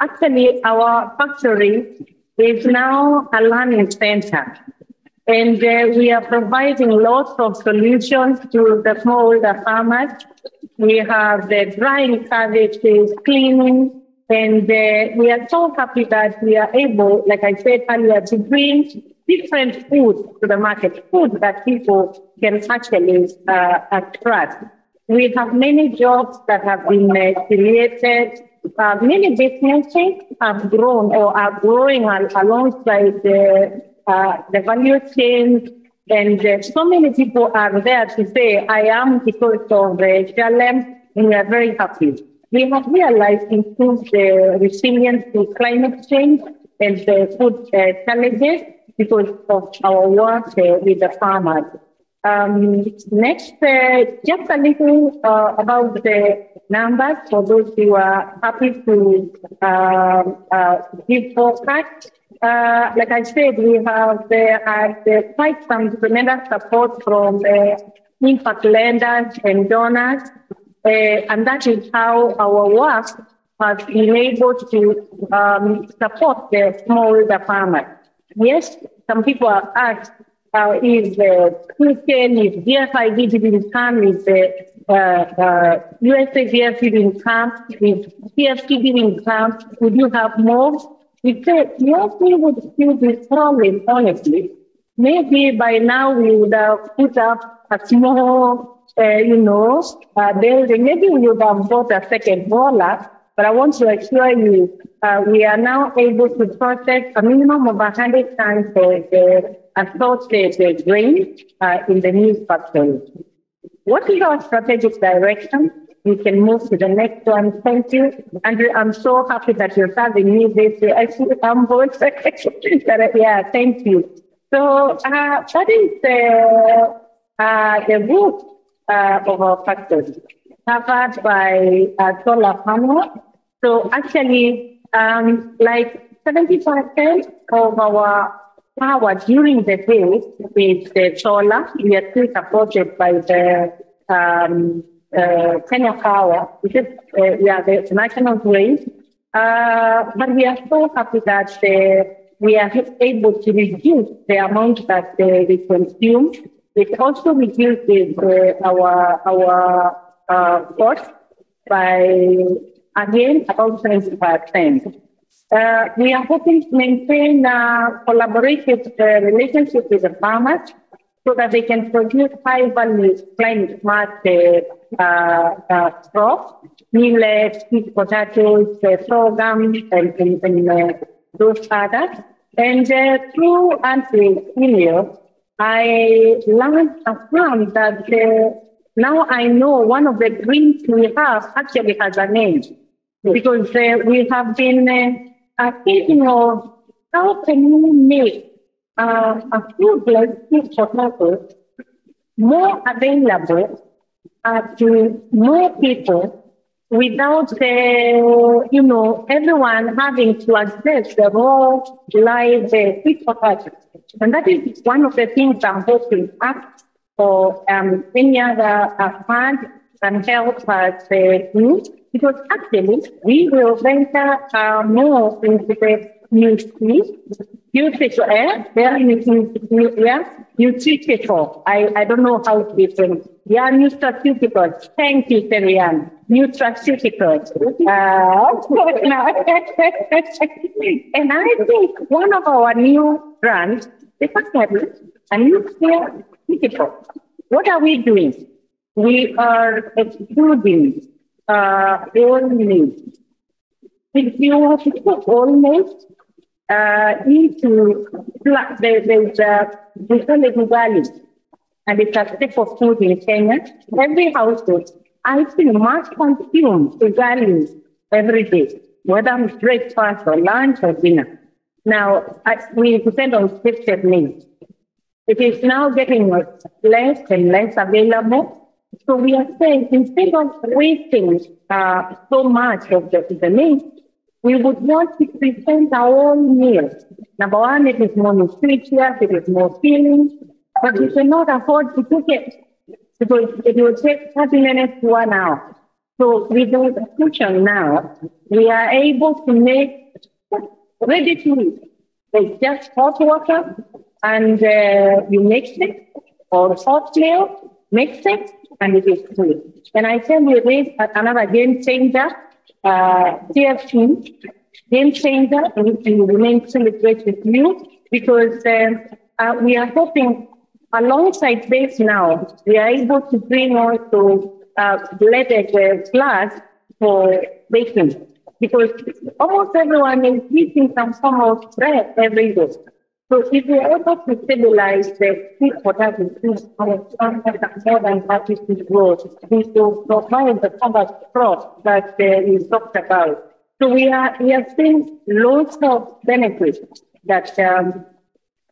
Actually, our factory is now a learning center. And uh, we are providing lots of solutions to the smallholder farmers. We have the drying services, cleaning, and uh, we are so happy that we are able, like I said earlier, to bring different foods to the market, food that people can actually uh. We have many jobs that have been uh, created uh, many businesses have grown or are growing al- alongside the, uh, the value chain. And uh, so many people are there to say, I am because of the challenge, and we are very happy. We have realized improved the resilience to climate change and the food uh, challenges because of our work uh, with the farmers. Um, next, uh, just a little uh, about the numbers for those who are happy to uh, uh, give forecast. Uh, like I said, we have had quite some tremendous support from impact lenders and donors, uh, and that is how our work has been able to um, support the smallholder farmers. Yes, some people have asked uh, is the Christian, is DFID didn't come, is the uh, uh, USADF didn't come, is CFC didn't come, would you have more? We said, yes, we would still be struggling, honestly. Maybe by now we would have put up a small, uh, you know, uh, building. Maybe we would have bought a second roller, but I want to assure you, uh, we are now able to process a minimum of 100 tons of the associated grain uh, in the new factory. What is our strategic direction? We can move to the next one. Thank you. Andrew, I'm so happy that you're serving me this. I feel humble. yeah, thank you. So uh, that is the, uh, the root uh, of our factory, covered by uh, solar panel. So actually, um, like 70% of our power during the day with the solar. We are still supported by the um, uh, Kenya Power, which is uh, are the national grid. Uh, but we are so happy that uh, we are able to reduce the amount that uh, we consume. It also reduces uh, our our cost by again about 75%. Uh, we are hoping to maintain a collaborative uh, relationship with the farmers so that they can produce high value climate smart uh, uh, crops, millet, sweet potatoes, uh, sorghum, and, and, and uh, those others. And uh, through Andrew Helio, I learned from that uh, now I know one of the dreams we have actually has a name because uh, we have been uh, uh, thinking of how can we make uh, a few sweet potatoes more available uh, to more people without the, you know, everyone having to access the raw, live, uh. And that is one of the things I'm hoping or um, any other uh, fund can help us do, because actually we will venture uh, more into the new street, beautiful air, very new air, nutritional. I, I don't know how to different. Yeah, nutraceuticals. Thank you, Terryanne. Nutraceuticals. Uh, and I think one of our new brands, the first a new nutraceutical. What are we doing? We are excluding uh, all meat. If you put all uh, into there, there's a ugali, and it's a type of food in Kenya. Every household, I think, must consume ugali every day, whether it's breakfast or lunch or dinner. Now, I, we depend on scripted needs. It is now getting less and less available. So we are saying instead of wasting uh, so much of the, the meat, we would want to present our own meals. Number one, it is more nutritious, it is more filling, but we cannot afford to cook it because it will take 30 minutes to one hour. So with the kitchen now, we are able to make ready to eat. It's just hot water and uh, you mix it or hot milk, mix it, and it is good. And I tell you this, another game changer uh, CFC game changer, and we remain celebrate with you because um, uh, we are hoping alongside this now, we are able to bring also uh, blended uh, glass for baking because almost everyone is eating some form of bread every day. So if we are able to stabilize the food potato food more than happy to grow, we will provide the combat crop that uh, is talked about. So we are we are seeing lots of benefits that um,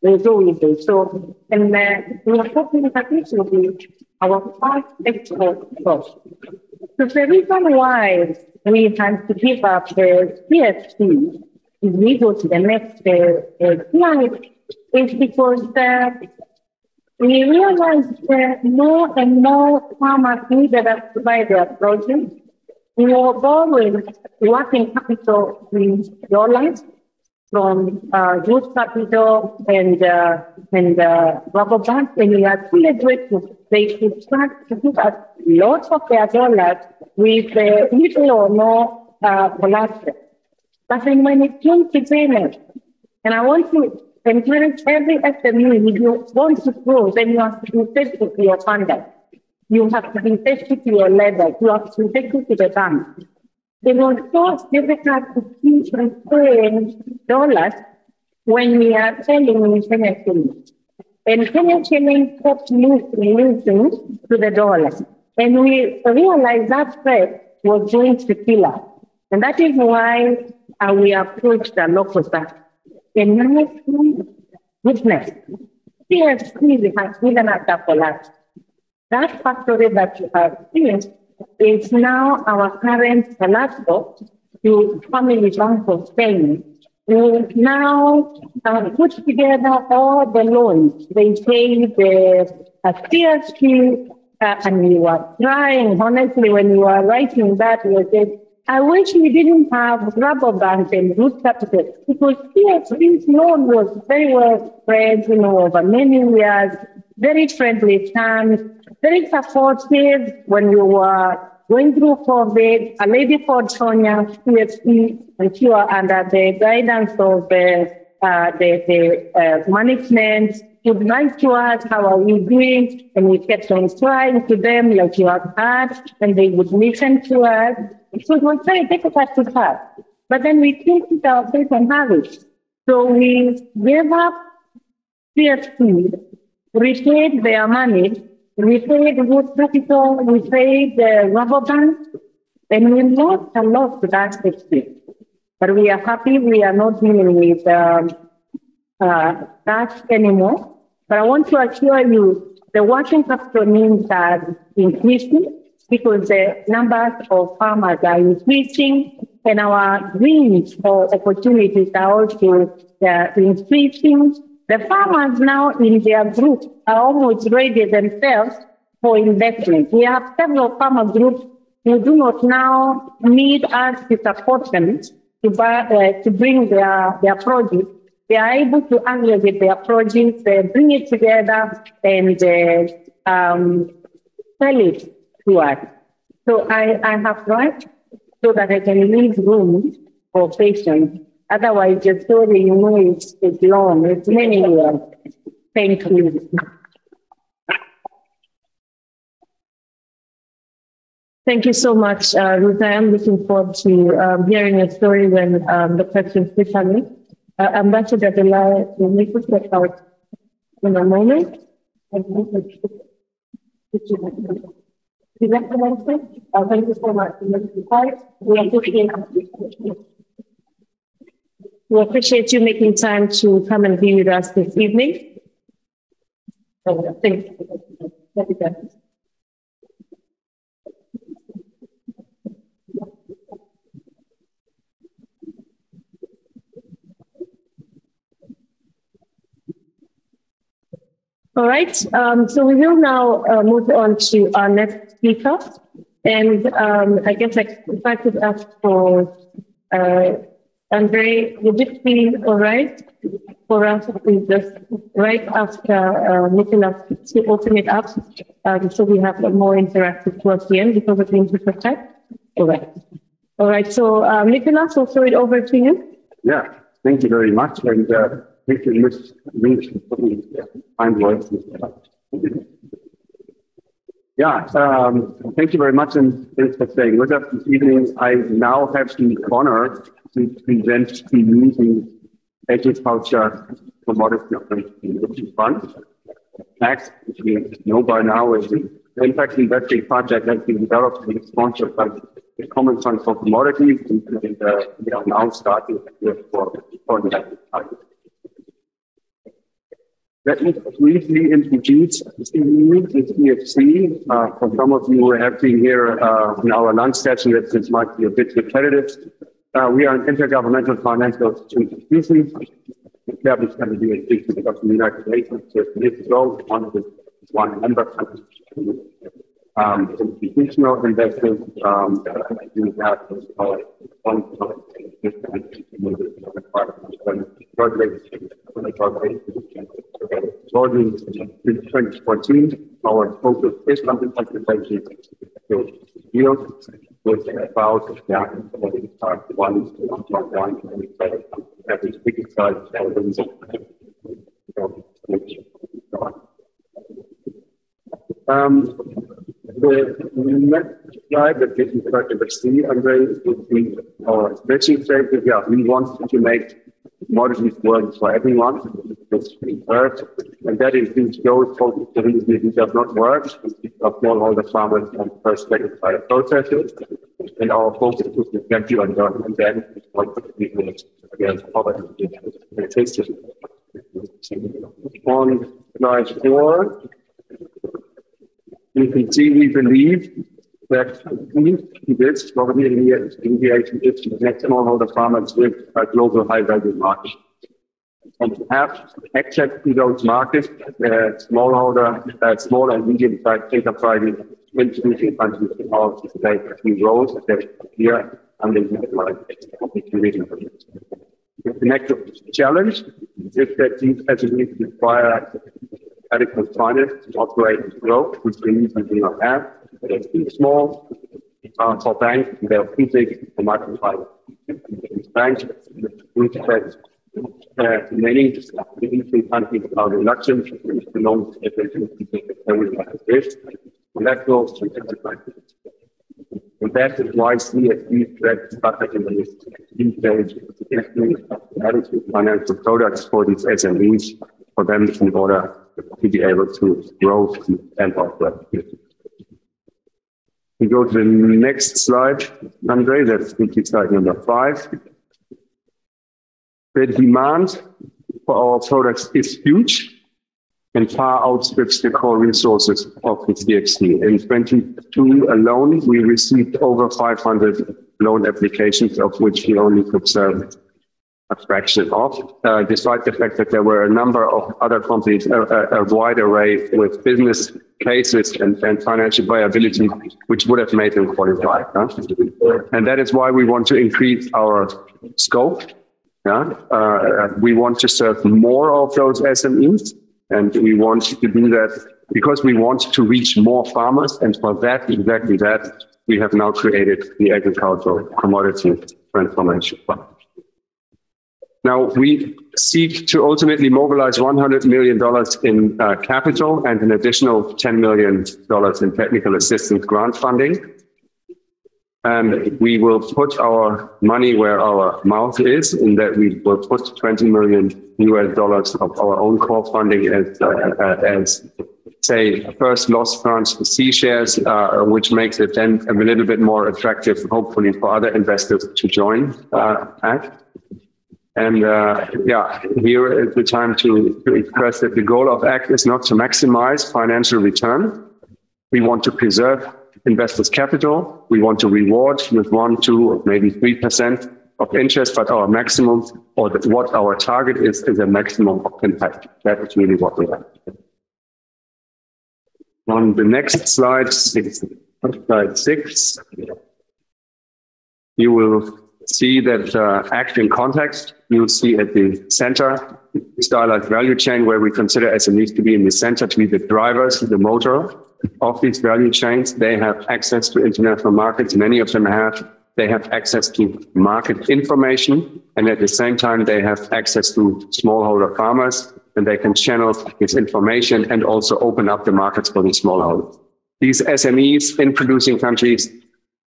go with. So and uh, we are this will be our first export crop. So the reason why we had to give up the CFC if we go to the next uh, uh, slide, is because we realize that more and more farmers needed us to buy their produce. We were borrowing working capital in dollars from uh, Root Capital and uh, and uh, Rabobanks, and we are fully grateful. They should start to give us lots of their dollars with uh, little or no uh, collateral. But then when it came to payment, and I want to encourage every SME, if you want to grow, then you have to be faithful to your funder. You have to be faithful to your lender. You have to be faithful to the bank. It was so difficult to keep paying dollars when we are selling in Kenya shillings. And Kenya shilling kept losing, losing to the dollar. And we realized that spread was going to kill us. And that is why and we approach the local staff. And now, witness, CFC has given us a collapse. That factory that you have seen is now our current collateral to Family Bank of Spain. We now uh, put together all the loans. They pay the uh, uh, and you are trying, honestly, when you are writing that, we said, I wish we didn't have Rabobanks and root capital because yes, this loan was very well spread, you know, over many years, very friendly terms, very supportive when we were going through COVID. A lady called Sonia, CFC, and she was under the guidance of the, uh, the, the uh, management would write to us, how are we doing? And we kept on trying to them like you have had, and they would listen to us. So it was very difficult to have. But then we think it ourselves and have. So we gave up CFC, repaid their money, repaid Root Capital, we paid the Rabobank, and we lost a lot to that extent. But we are happy we are not dealing with um, uh, that anymore. But I want to assure you, the working capital needs are increasing because the numbers of farmers are increasing and our dreams for opportunities are also uh, increasing. The farmers now in their group are almost ready themselves for investment. We have several farmer groups who do not now need us to support them to, buy, uh, to bring their, their produce. They are able to aggregate their produce, uh, bring it together, and uh, um, sell it to us. So I, I have right so that I can leave room for patients. Otherwise, the story, you know, is, is long. It's many years. Thank you. Thank you so much, uh, Ruth. I am looking forward to um, hearing your story when um, the questions will come in. Uh, Ambassador Delay will make us step out in a moment. Thank you so much. We appreciate, we appreciate you making time to come and be with us this evening. Thank you. All right, um, so we will now uh, move on to our next speaker. And um, I guess like, if I could ask for uh, Andre, would it be all right for us to just right after uh, to open it up um, so we have a more interactive towards the end because of the interest time? All right. All right, so um, Nicholas, I'll throw it over to you. Yeah, thank you very much. And uh, thank you, Ms. Lynch, for the kind words. Yeah, um, thank you very much, and thanks for staying with us this evening. I now have the honor to present to you the agriculture commodity opportunity fund. Which we know by now is the impact investing project has been developed and sponsored by the Common Fund for Commodities, and uh, we are now starting for, for the let me briefly introduce the CFC. Uh, for some of you who have been here uh, in our lunch session, this might be a bit repetitive. Uh, we are an intergovernmental financial institution established under the jurisdiction of the United Nations years ago, one of the one member country. Um, institutional investors, um, we have one Starting in 2014, our focus is on the implementation field with about one one ticket size thousands um, the next slide that gives you to see, Andre, is the our stretching statement. Yeah, we want to make commodities work for everyone. It's heard, and that includes those focused the reason it does not work, of smallholder farmers and first second fire processes. And our focus is to get you on and then what the people against poverty. On slide four, you can see we believe that this probably in the, in the next smallholder farmers with a global high value market. And to have access to those markets, uh, smallholder, uh, small and medium sized enterprises introducing countries of play key roles that here under the The next challenge is that these SMEs require adequate finance to operate and grow, which means we do not have. They're too small uh, for banks, they're too big for microfinance. Banks, which has uh, many industry countries are reluctant to loan risk, and that goes to and that is why CSD threat started these days adequate financial products for these SMEs for them in order to be able to grow and operate. We go to the next slide, Andre, that's slide number five. The demand for our products is huge and far outstrips the core resources of the CFC. In 22 alone, we received over 500 loan applications, of which we only could serve fraction of, uh, despite the fact that there were a number of other companies, a, a, a wide array with business cases and, and, financial viability, which would have made them qualify. Huh? And that is why we want to increase our scope. Yeah? Uh, we want to serve more of those SMEs, and we want to do that because we want to reach more farmers. And for that, exactly that, we have now created the Agricultural Commodity Transformation Fund. Now, we seek to ultimately mobilize $100 million in uh, capital and an additional $10 million in technical assistance grant funding. And we will put our money where our mouth is, in that we will put 20 million US dollars of our own core funding as, uh, uh, as say, first loss funds C shares, uh, which makes it then a little bit more attractive, hopefully, for other investors to join uh, ACT. And uh, yeah, here is the time to, to express that the goal of ACT is not to maximize financial return. We want to preserve investors' capital. We want to reward with one, two, maybe three percent of interest, but our maximum or the, what our target is is a maximum of impact. That is really what we have. On the next slide, slide six, you will see that uh, act in context. You'll see at the center, stylized value chain, where we consider SMEs to be in the center, to be the drivers, the motor of these value chains. They have access to international markets. Many of them have. They have access to market information. And at the same time, they have access to smallholder farmers and they can channel this information and also open up the markets for the smallholders. These SMEs in producing countries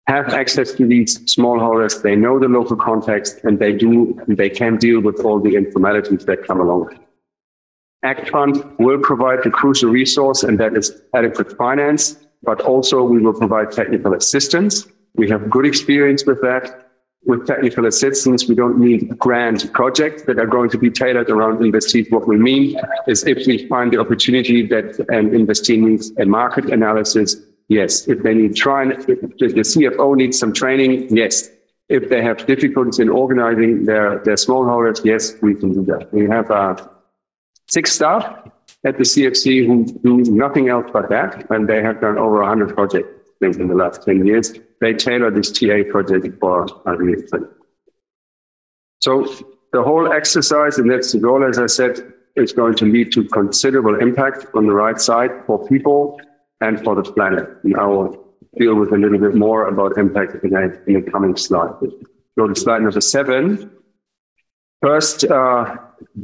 have access to these smallholders. They know the local context and they do, they can deal with all the informalities that come along. Act Fund will provide the crucial resource and that is adequate finance, but also we will provide technical assistance. We have good experience with that with technical assistance, we don't need grand projects that are going to be tailored around investees. What we mean is if we find the opportunity that an investee needs a market analysis, yes. If they need trying, if the CFO needs some training, yes. If they have difficulties in organizing their, their smallholders, yes, we can do that. We have uh, six staff at the CFC who do nothing else but that, and they have done over 100 projects in the last 10 years they tailor this TA project for agriculture. So the whole exercise, and that's the goal, as I said, is going to lead to considerable impact on the right side for people and for the planet. And I will deal with a little bit more about impact in, the coming slide. Go to slide number seven. First, uh,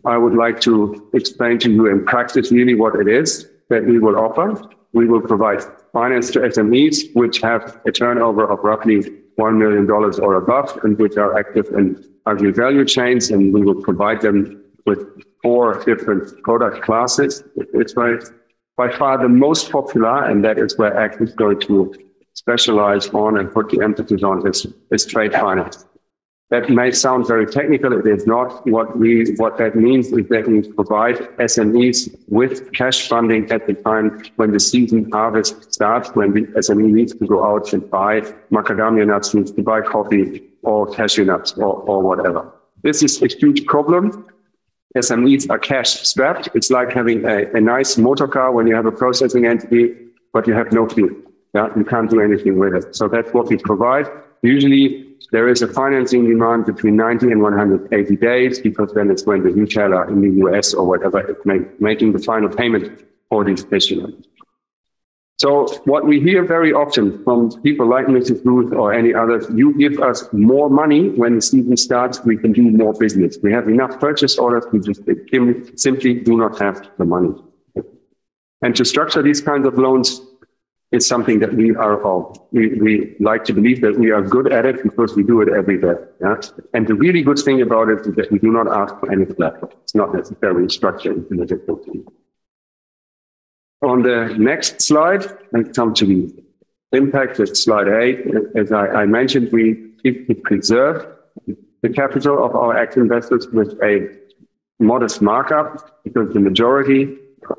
I would like to explain to you in practice really what it is that we will offer. We will provide finance to SMEs, which have a turnover of roughly $1 million or above, and which are active in agri value chains. And we will provide them with four different product classes. It's by, by far the most popular, and that is where ACT is going to specialize on and put the emphasis on is, is trade finance. That may sound very technical. It is not. What we what that means is that we provide SMEs with cash funding at the time when the season harvest starts, when the SME needs to go out and buy macadamia nuts, needs to buy coffee or cashew nuts or, or whatever. This is a huge problem. SMEs are cash strapped. It's like having a, a nice motor car when you have a processing entity, but you have no fuel. Yeah, you can't do anything with it. So that's what we provide. Usually there is a financing demand between 90 and 180 days because then it's when the retailer in the US or whatever is making the final payment for these issuance. So what we hear very often from people like Mrs. Ruth or any others, you give us more money when the season starts, we can do more business. We have enough purchase orders, we just uh, simply do not have the money. And to structure these kinds of loans, is something that we are all, we, we like to believe that we are good at it because we do it every day. Yeah? And the really good thing about it is that we do not ask for any collateral. It's not necessarily structured in a different. On the next slide, I come to the impact at slide eight. As I, I mentioned, we seek to preserve the capital of our ACT investors with a modest markup because the majority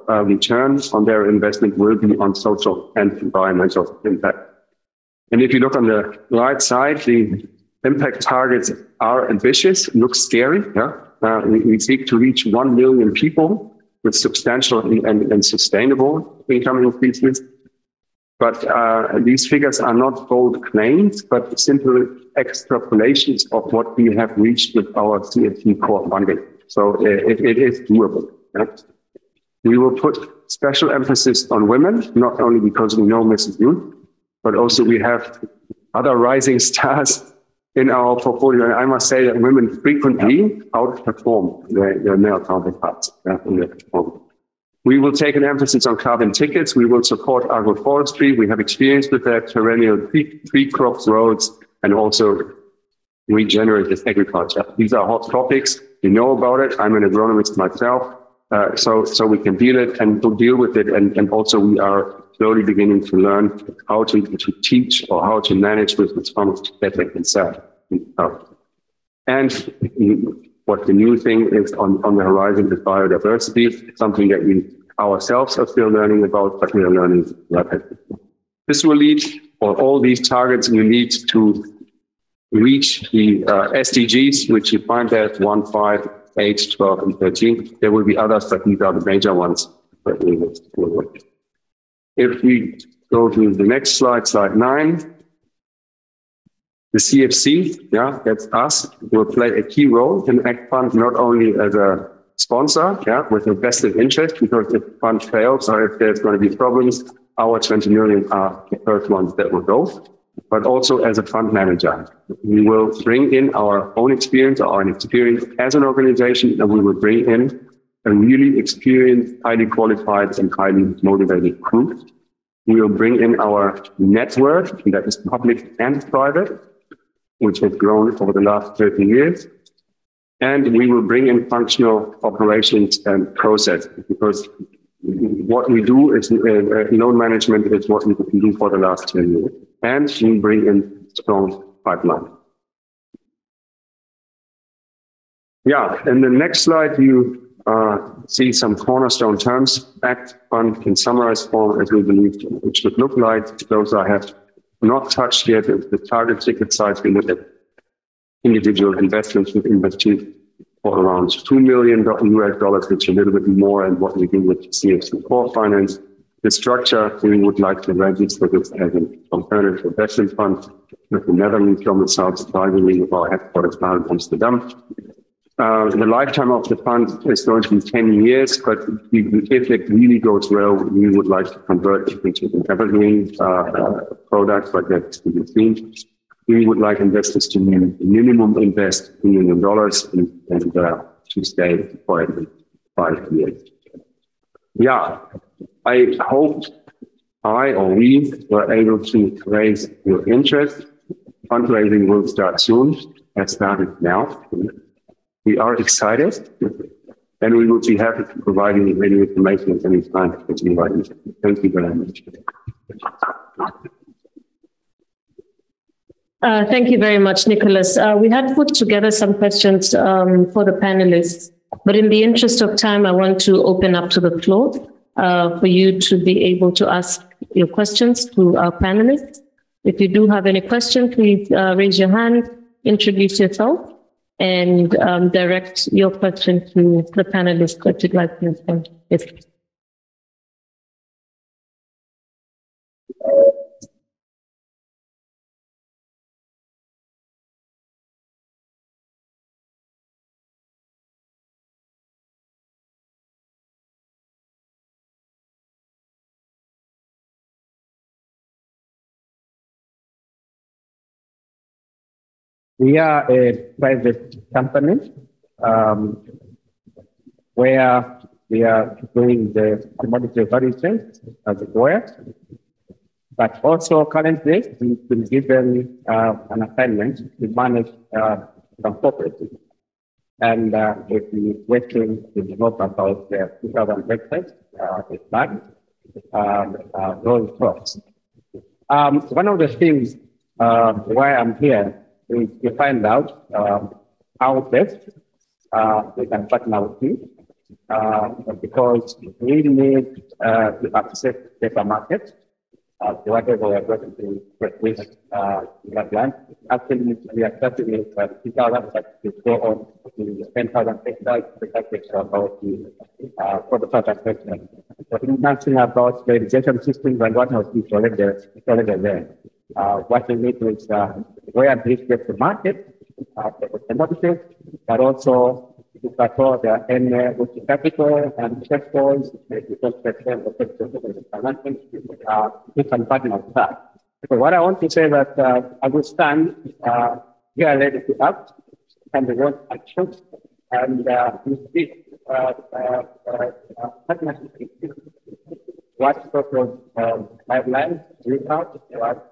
uh, returns on their investment will be on social and environmental impact. And if you look on the right side, the impact targets are ambitious, look scary. Yeah? Uh, we, we, seek to reach 1 million people with substantial and, and sustainable income increases. But uh, these figures are not bold claims, but simple extrapolations of what we have reached with our CFC core funding. So uh, it, it is doable. We will put special emphasis on women, not only because we know Mrs. Ruth, but also we have other rising stars in our portfolio. And I must say that women frequently outperform their, their male counterparts. We will take an emphasis on carbon tickets. We will support agroforestry. We have experience with that, perennial tree, tree crops, roads, and also regenerative agriculture. These are hot topics. You know about it. I'm an agronomist myself. Uh, so, so we can deal it and deal with it. And, and also we are slowly beginning to learn how to, to teach or how to manage with the farmers that they. And what the new thing is on, on the horizon is biodiversity, something that we ourselves are still learning about, but we are learning rapidly. This will lead, or all these targets will lead to reach the uh, SDGs, which you find there 1, 5, 8, 12, and 13. There will be others, but these are the major ones that we will work. If we go to the next slide, slide 9, the CFC, yeah, that's us, will play a key role in Act Fund, not only as a sponsor, yeah, with a vested interest, because if fund fails or if there's going to be problems, our 20 million are the first ones that will go but also as a fund manager. We will bring in our own experience, our own experience as an organization, and we will bring in a really experienced, highly qualified, and highly motivated group. We will bring in our network, that is public and private, which has grown over the last 30 years. And we will bring in functional operations and process because what we do is uh, uh loan management is what we do for the last 10 years and we bring in strong pipeline. Yeah, in the next slide, you see some cornerstone terms. Act Fund in summarized form as we believe which would look like. Those I have not touched yet. The target ticket size, we look at individual investments with investors for around $2 million US dollars, which is a little bit more than what we do with CFC Core Finance. The structure, we would like to register this as an alternative investment fund with the Netherlands domiciled advisory with our headquarters now in Amsterdam. Uh, the lifetime of the fund is going to be 10 years, but if it really goes well, we would like to convert it into an evergreen uh, product, but that's. We would like investors to minimum invest $1 million and, and uh, to stay for at least five years. Yeah, I hope I or we were able to raise your interest. Fundraising will start soon. It started now. We are excited and we will be happy to provide you with any information at any time. Thank you very much. Uh, thank you very much, Nicholas. Uh, we had put together some questions um, for the panelists, but in the interest of time, I want to open up to the floor uh, for you to be able to ask your questions to our panelists. If you do have any question, please uh, raise your hand, introduce yourself, and um, direct your question to the panelists that you'd like to ask. We are a private company um, where we are doing the commodity value chain as it were. But also currently we've been given uh, an assignment to manage uh, some cooperatives. And uh, we've been working to develop about the 2000 website, uh, plan, um, uh, crops. Um, one of the things uh, why I'm here is to find out um, how best uh, we can partner with you uh, because we need uh, to access paper market uh, whatever we are going to produce uh, in the plant. Actually, we are starting with uh, 3,000, but to go on to 10,000 hectares, it's about the uh, first assessment. So, nothing about the irrigation system and what already there. It's already there. Uh, what we need is uh, where this gets to market, uh, the commodities, but also to control the N with the capital and checkpoints, because the financing, uh, different partners have. So what I want to say that uh, I will stand, uh, we are ready to act and we want action and uh, we speak uh, uh, uh, partnership. What sort of um, guidelines we have, what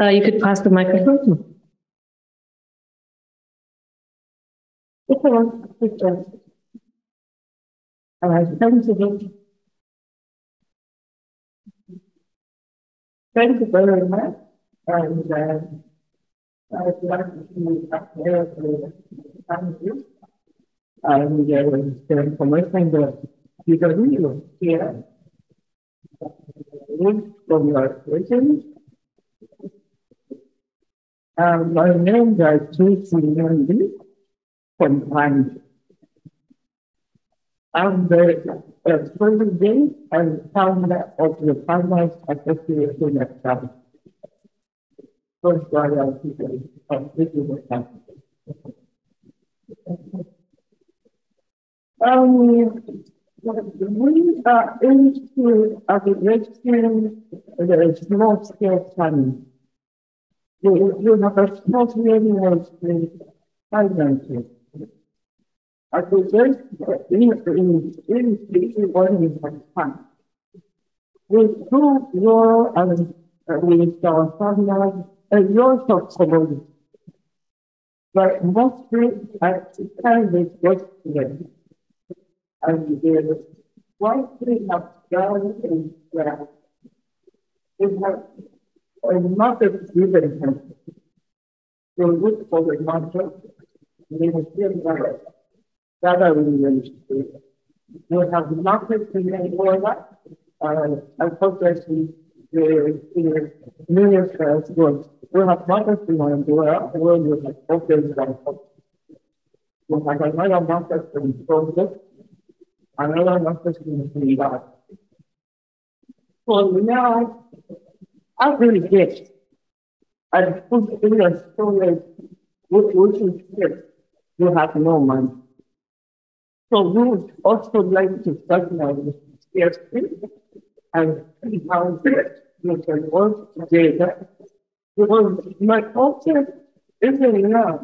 Uh, you could pass the microphone. All right, thank you. Thank you very much. And uh, I'd like to up there to thank you. And was the information you here. From your questions. Um, my name is Tracy Mendy from I'm the uh, president and founder of the Farmers Association of South. First, I is the Um, we are into aggregation the small scale. You have a finances. I suggest that uh, in, in, in speaking one is fun. With your and with our and your support. But mostly I kind of work together. And there one thing have done is that we have a mother given him to look for the mother Ministerial Rather university. We have nothing to make more uh, unfortunately, the, the ministers would, we have nothing to make more, we will have have another master to project, another master that. Now, I really get, and put in a story, which, which is good you have no money. So we would also like to recognize the scarcity and see how you can work together. Because my culture isn't enough.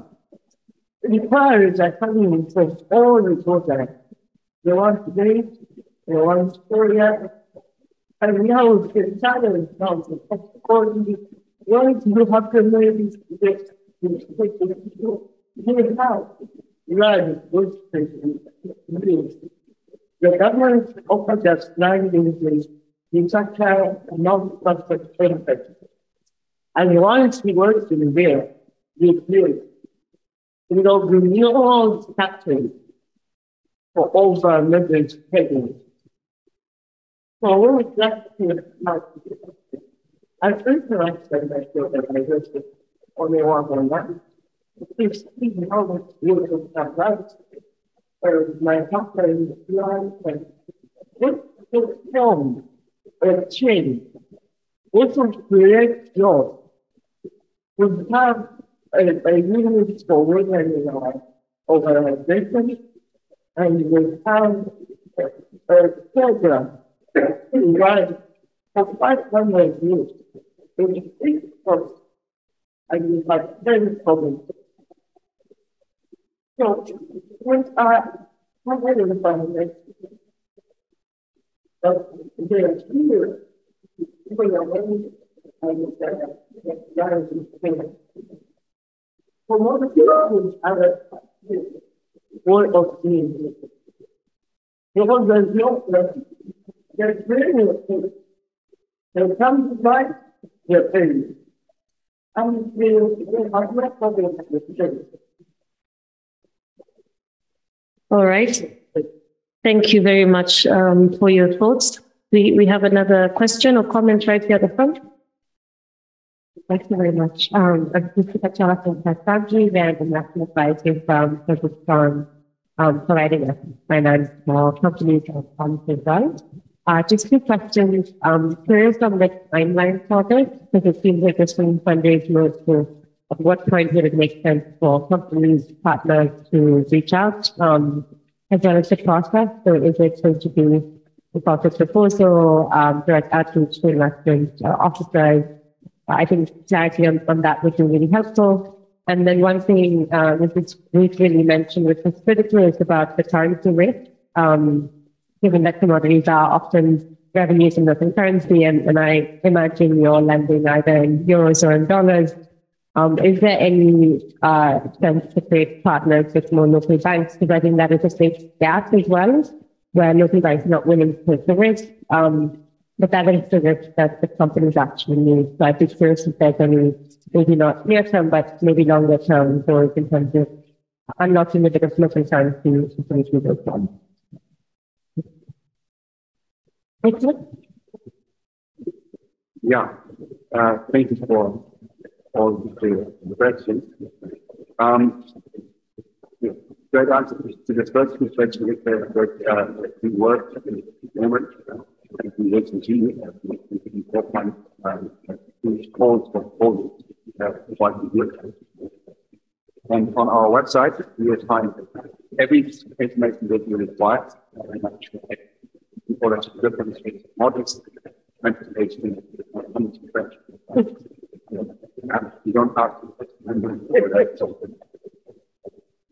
It requires a coming from all the children. They want to today, they want Korea, and now the challenge now. According once you have to make this, give out land goods The government offers us nine days in such a non-profit benefit. And once he works in there, we clear we will renewal taxes for over millions paid. So we would like to I think the rest of the organization only one on that. Please, please know that you have rights. Or my husband blind and this is film a change. This will create joy. We have a, a unit for women in our organization, and we have a, a program run for 500 years. It is and we have very problems so, with our, what are the the fear for your way and the for other word of being. Because there's no, there's really, they come to life, they're pain. And they, they are not problem with the All right. Thank you very much um, for your thoughts. We, we have another question or comment right here at the front. Thank you very much. Um, I'm Jessica Jonathan Kastanji, and the National Advisor from Kazakhstan, um, providing us finance for companies and funds as well. Uh, just two questions. Um, curious on the timeline for this, because it seems like there's some fundraising so at what point would it make sense for companies, partners to reach out? Um, as well as the process. So is it going to be the process proposal, um, direct outreach to investment uh? I think clarity on, on that would be really helpful. And then one thing uh, Mrs. Ruth really mentioned, which is critical, is about the currency risk. Um, given that commodities are often revenues in local currency, and, and I imagine you're lending either in euros or in dollars. Um, is there any uh, sense to create partners with more local banks? Because I think that is a big gap as well, where local banks are not willing to take the risk. Um, but that is the risk that the companies actually need. So I'd be curious if there's any, maybe not near term, but maybe longer term goals in terms of unlocking a bit of local currency to those funds. Yeah, uh, thank you for all the questions. Um, Great answer to the first question uh, we work at the and we will continue to incorporate these calls for quite good. And on our website, you will find every information that you require differentiate models and information you don't have to.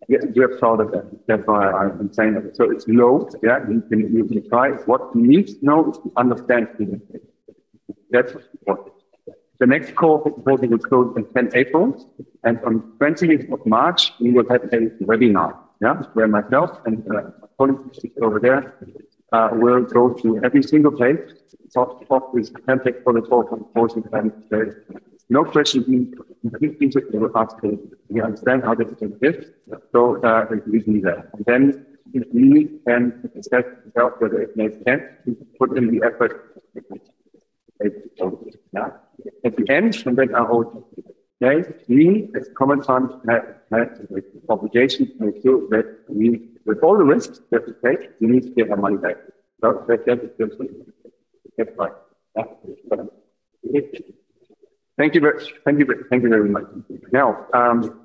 You're of that. That's why I'm saying it. So it's low. Yeah, you can, you can try. What you need to know is to understand That's what. The next call voting will close on 10 April. And on 20th of March, we will have a webinar. Yeah, where myself and uh, colleagues over there uh, will go to every single page, talk, talk with contact for the talk and voting and no question being will ask we understand how this is. So uh, we do that. And then we can assess whether it makes sense to put in the effort. At the end, and then I hold okay, we as common fund have, have the obligation to make sure that we, with all the risks that we take, we need to get our money back. So. Thank you very, thank you, thank you very much. Now, um,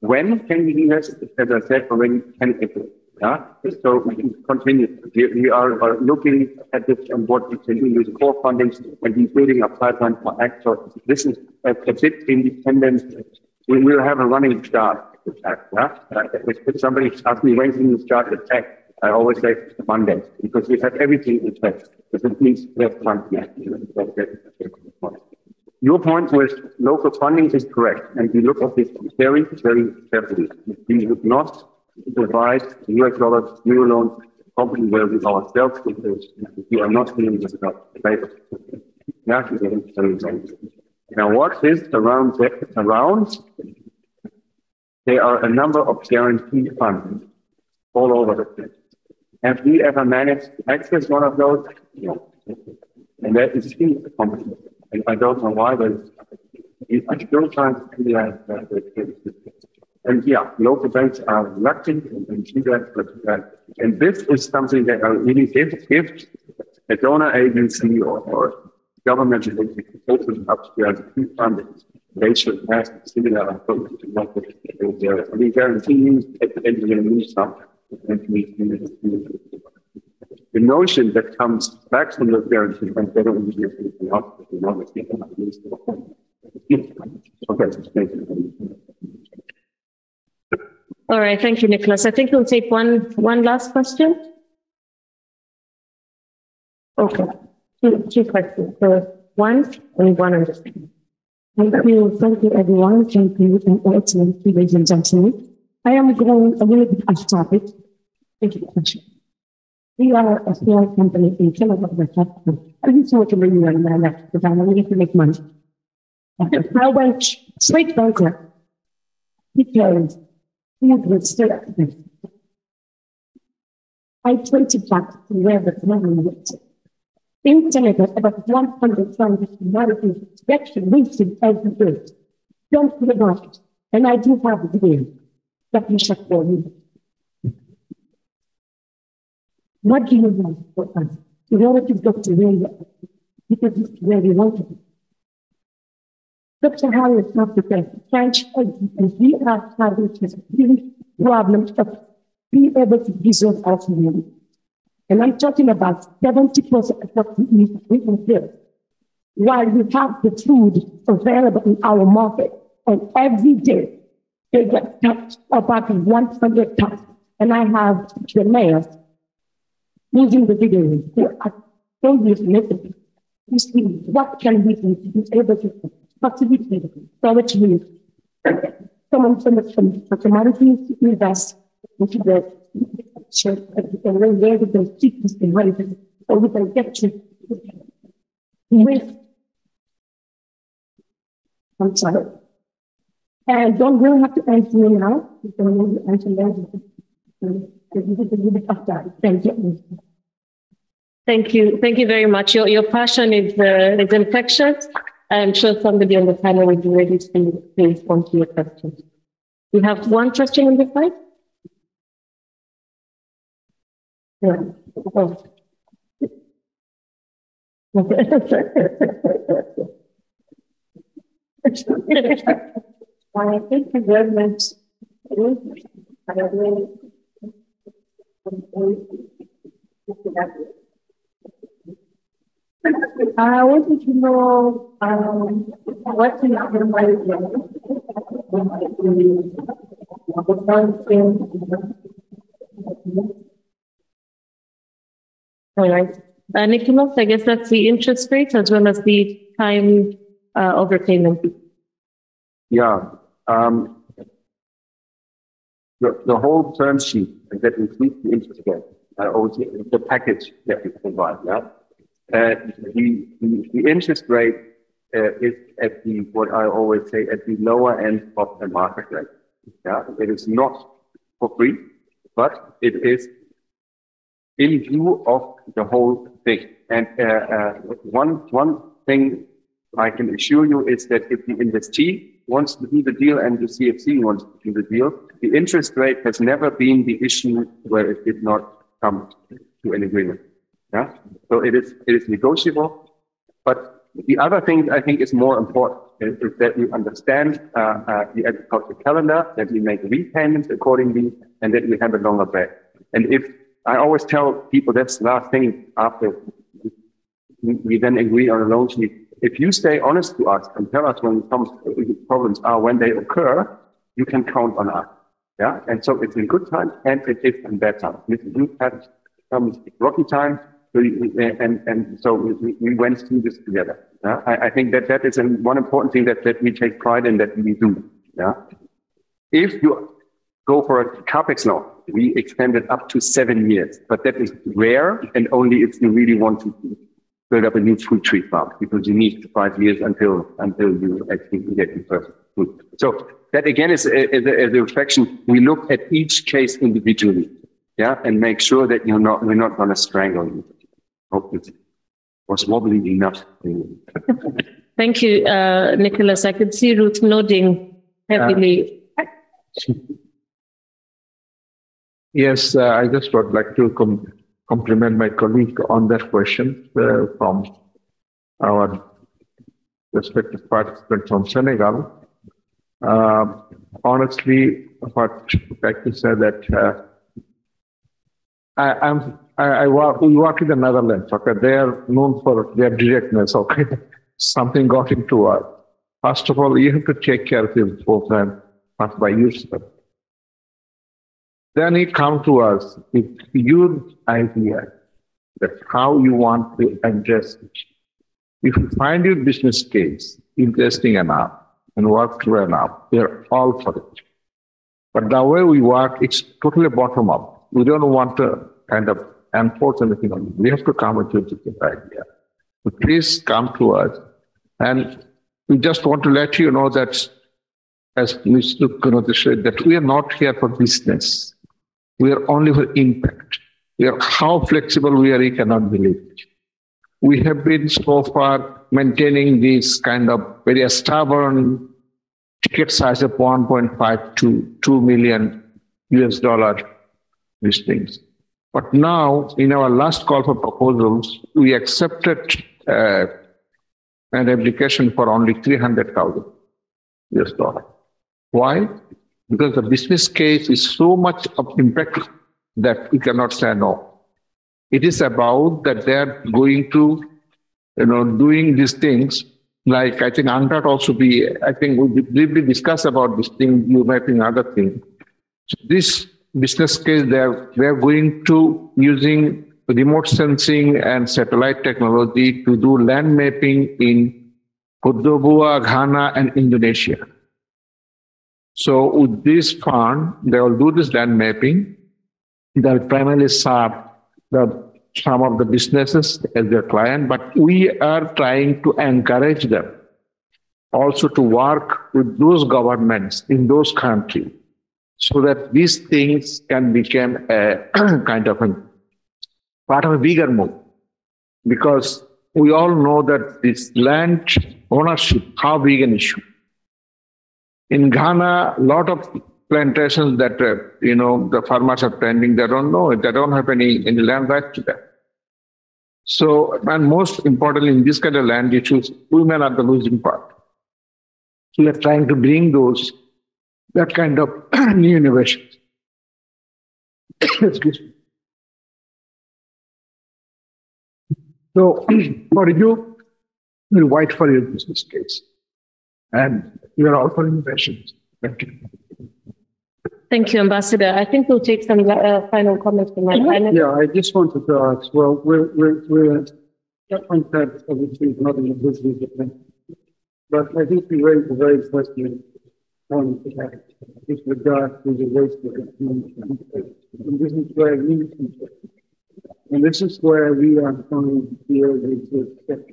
when can we do this? As I said already, 10 April. Yeah. So we can continue. We, we are, are, looking at this and what we can do with core funding and building a pipeline for ACT. So this is a, a bit independent. We will have a running start. If, somebody asks me when can you start of tech, I always say Monday because we have everything in place. But it means we have. Your point with local funding is correct, and we look at this very, very carefully. We would not provide US dollars, euro loans, company where we ourselves because we are not dealing with labor. Now, what is around around? There are a number of guarantee funds all over the place. Have we ever managed to access one of those? No. And that is still company. And I don't know why, but I still can't see that. And yeah, local banks are reluctant and see that, but uh, and this is something that I really if if a donor agency or, or government agency opens up to funding, they should have similar approach to what they guarantee at the end of the something. The notion that comes back from the that they don't use the All right, thank you, Nicholas. I think we'll take one one last question. Okay, two, two questions. So one, we want to understand. Thank you, thank you, everyone. Thank you, and excellent, ladies and gentlemen. I am going a little bit off topic. Thank you. We are a small company in Canada. I used to work in the UN when I left I wanted to make money. I went straight bankrupt because food was still at the I traced back to where the money went. In Canada, about 100 farmers commodities get wasted every day. Don't forget it. And I do have a video that we shall for you. What do you want for us? In order to get to where you are, because it's where we want to be. Dr. Harris Africa, French, and we are having this big problem of being able to preserve our community. And I'm talking about 70% of what we build. While we have the food available in our market, and every day they get touched about 100 tons. And I have the mayor using the video who are so listening to see what can we do to be able to facilitate storage needs. Someone from the from, from commodities invest into the then where we can keep this right or can get to with I'm sorry. And don't really have to answer me now. You can really answer later. Thank you. Thank you. Thank you very much. Your, your passion is, uh, is infectious. I'm sure somebody on the panel will be ready to, to respond to your questions. We have one question on the side. Oh. I think the government I wanted to know um, what's in your mind. All right. Uh, Nicholas, I guess that's the interest rate as well as the time uh, overpayment. Yeah. Um, the, the whole term sheet that includes the interest rate, uh, also the package that we provide, yeah. Uh, the, the, the interest rate uh, is at the, what I always say, at the lower end of the market rate. Yeah, it is not for free, but it is in view of the whole thing. And uh, uh, one one thing I can assure you is that if the investee wants to do the deal and the CFC wants to do the deal, the interest rate has never been the issue where it did not come to an agreement. Yeah, so it is it is negotiable, but the other thing I think is more important is, is that we understand uh, uh, the agricultural calendar, that we make repayments accordingly, and that we have a longer break. And if I always tell people that's the last thing after we, then agree on a loan sheet. If you stay honest to us and tell us when some problems are when they occur, you can count on us. Yeah, and so it's in good times and it is in bad times. We had some rocky times, and and so we, we went through this together. Yeah? I, I think that that is one important thing that, that we take pride in that we do. Yeah, if you go for a capex loan, we extend it up to seven years, but that is rare, and only if you really want to build up a new fruit tree farm because you need five years until until you actually get your first fruit. So that again is, is, a, is a reflection. We look at each case individually, yeah, and make sure that you're not we're not going to strangle you. Hope it was wobbly enough. Thank you, uh, Nicholas. I could see Ruth nodding heavily. Uh, yes, uh, I just would like to com- compliment my colleague on that question uh, from our respective participant from Senegal. Uh, honestly, what can say that uh, I, am I, I work, we work in the Netherlands. Okay, they are known for their directness. Okay, something got into us. First of all, you have to take care of your program not by yourself. Then he come to us with huge idea. That's how you want to address it. If you find your business case interesting enough and work through enough, we're all for it. But the way we work, it's totally bottom up. We don't want to kind of enforce anything on you. We have to come with a different idea. So please come to us. And we just want to let you know that, as Mr. Kinoti said, that we are not here for business. We are only for impact. We are how flexible we are, you cannot believe it. We have been so far maintaining this kind of very stubborn ticket size of 1.5 to 2 million US dollar these things. But now, in our last call for proposals, we accepted uh, an application for only 300,000 US dollar. Why? Because the business case is so much of impact that we cannot say no. It is about that they are going to, you know, doing these things. Like I think UNCTAD also be, I think we briefly discuss about this thing, you mapping other thing. So this business case, they're, they're going to using remote sensing and satellite technology to do land mapping in Cote Ghana, and Indonesia. So with this fund, they will do this land mapping. They'll primarily serve the, some of the businesses as their client, but we are trying to encourage them also to work with those governments in those countries so that these things can become a kind of a part of a bigger move. Because we all know that this land ownership, how big an issue. In Ghana, a lot of plantations that uh, you know the farmers are planting, they don't know it. They don't have any any land right to them. So, and most importantly, in this kind of land issues, women are the losing part. So we are trying to bring those that kind of new innovations. Excuse me. So for you, we'll wait for your business case. And we are all for innovations. Thank you. Thank you, Ambassador. I think we'll take some uh, final comments from my panel. Yeah, I just wanted to ask, well, we're, we're, we're, UNCTAD obviously is not in the business of but I think we raised a very question on with regard to the waste of And this is where we, and this is where we are going to deal with the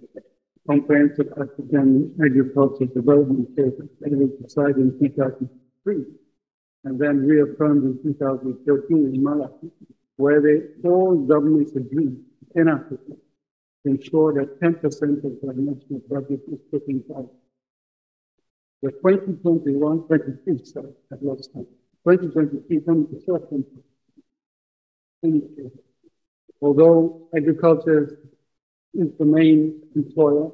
comprehensive African agricultural development statement that was decided in 2003 and then reaffirmed in 2013 in Malabo, where they all governments agreed in Africa to ensure that 10% of the national budget is put in place. The 2021, 23, sorry, I've lost time. 2023 comes. Although agriculture is the main employer,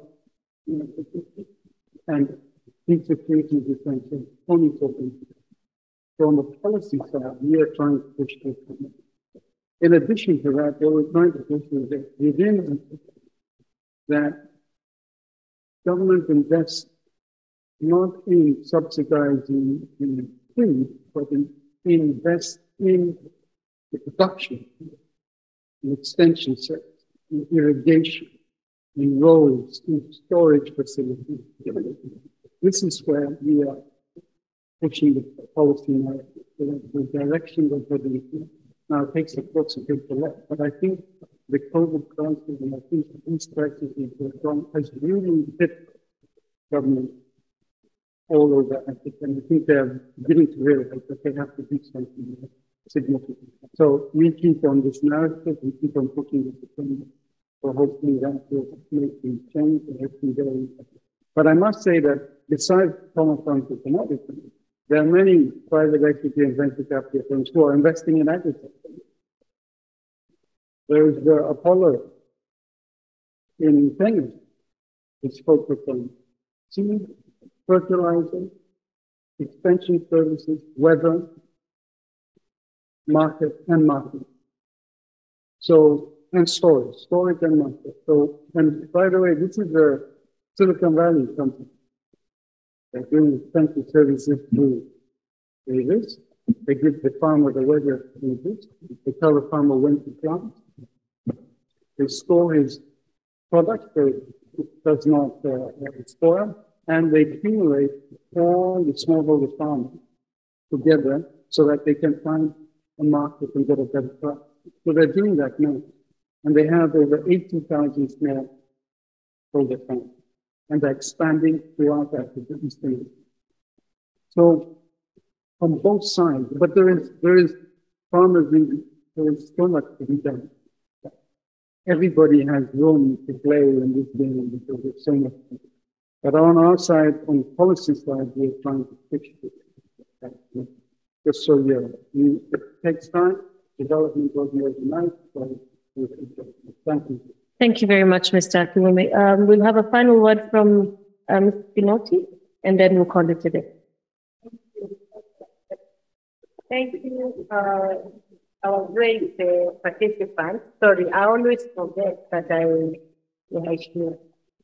and food security is essential, only talking. So on the policy side, we are trying to push this. In addition to that, what we're trying to push within that government invests not in subsidizing in food, but in, invest in the production, in extension sector, in irrigation, in roads, in storage facilities. This is where we are pushing the policy now, the, direction of the now it takes of course a big left, but I think the COVID crisis and I think these crises has really hit government all over Africa. And I think they're beginning to realize that they have to do something significant. So we keep on this narrative, we keep on pushing this agenda. So hopefully that will make things change and everything go. But I must say that besides Thomas Francis and everything, there are many private equity and venture capital firms who are investing in agriculture. There is the Apollo in Kenya, which focused on seed fertilizer, extension services, weather, market, and market. So, and storage, storage and market. So, and by the way, this is a Silicon Valley company. They're doing extension services to Davis. They give the farmer the weather images. They tell the farmer when to plant. they store his product so it does not uh, spoil, and they accumulate all the smallholder farmers together so that they can find a market and get a better price. So they're doing that now. And they have over 80,000 smallholder farms. And they're expanding throughout Africa, Eastern So on both sides, but there is there is farmers there is so much to be done. Everybody has room to play in this game because there's so much. But on our side, on the policy side, we're trying to fix it. Just so you know, it takes time. Development goes overnight. So thank you. Thank you very much, Mr. Akiwumi. Um, we'll have a final word from uh, Ms. Kinoti, and then we'll call it a day. Thank you, uh, our great uh, participants. Sorry, I always forget that I was here.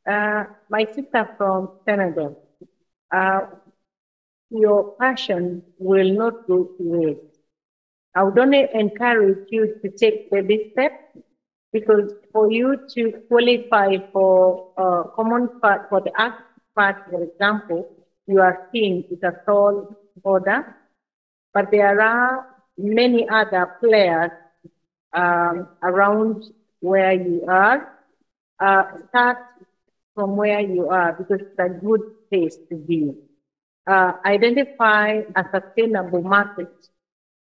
Uh, my sister from Senegal, uh, your passion will not go to waste. I would only encourage you to take baby steps because for you to qualify for uh, common part for the act part, for example, you are seeing is a tall order but there are many other players um, around where you are. Uh, start from where you are because it's a good place to be. Uh, identify a sustainable market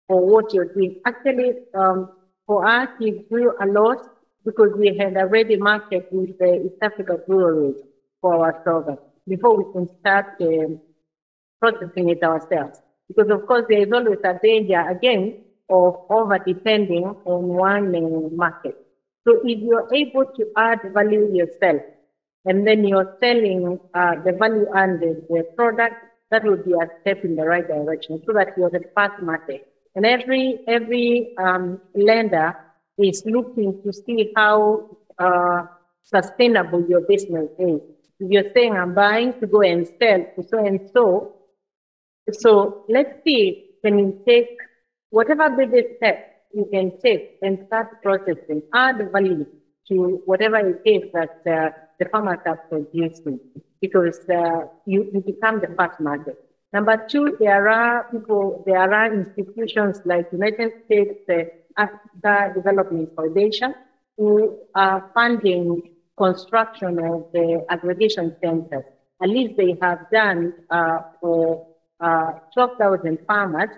for what you're doing. Actually, um, for us, we grew a lot because we had a ready market with the East Africa breweries for our service before we can start um, processing it ourselves. Because of course there is always a danger again of over depending on one market. So if you're able to add value yourself, and then you're selling uh, the value added the product, that would be a step in the right direction so that you're the first market. And every every um, lender is looking to see how uh, sustainable your business is. If you're saying I'm buying to go and sell to so and so, so let's see, can you take whatever baby step you can take and start processing, add value to whatever it is that uh, the farmers are producing because uh, you, you become the first market. Number two, there are people, there are institutions like United States uh, Africa Development Foundation who are funding construction of the aggregation centers. At least they have done uh, for uh, 12,000 farmers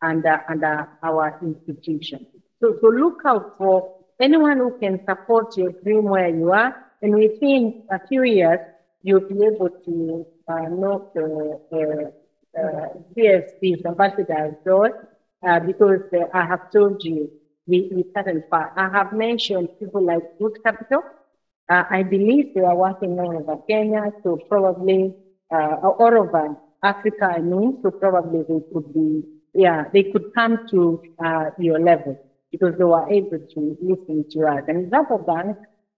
under, under our institution. So, so look out for anyone who can support your dream where you are. And within a few years, you'll be able to uh, know the, uh, CFC's ambassador George, uh, because uh, I have told you we, we certain part. I have mentioned people like Root Capital. Uh, I believe they are working all over Kenya, so probably uh, all over Africa, I mean, so probably they could be, yeah, they could come to uh, your level because they were able to listen to us. And Example Bank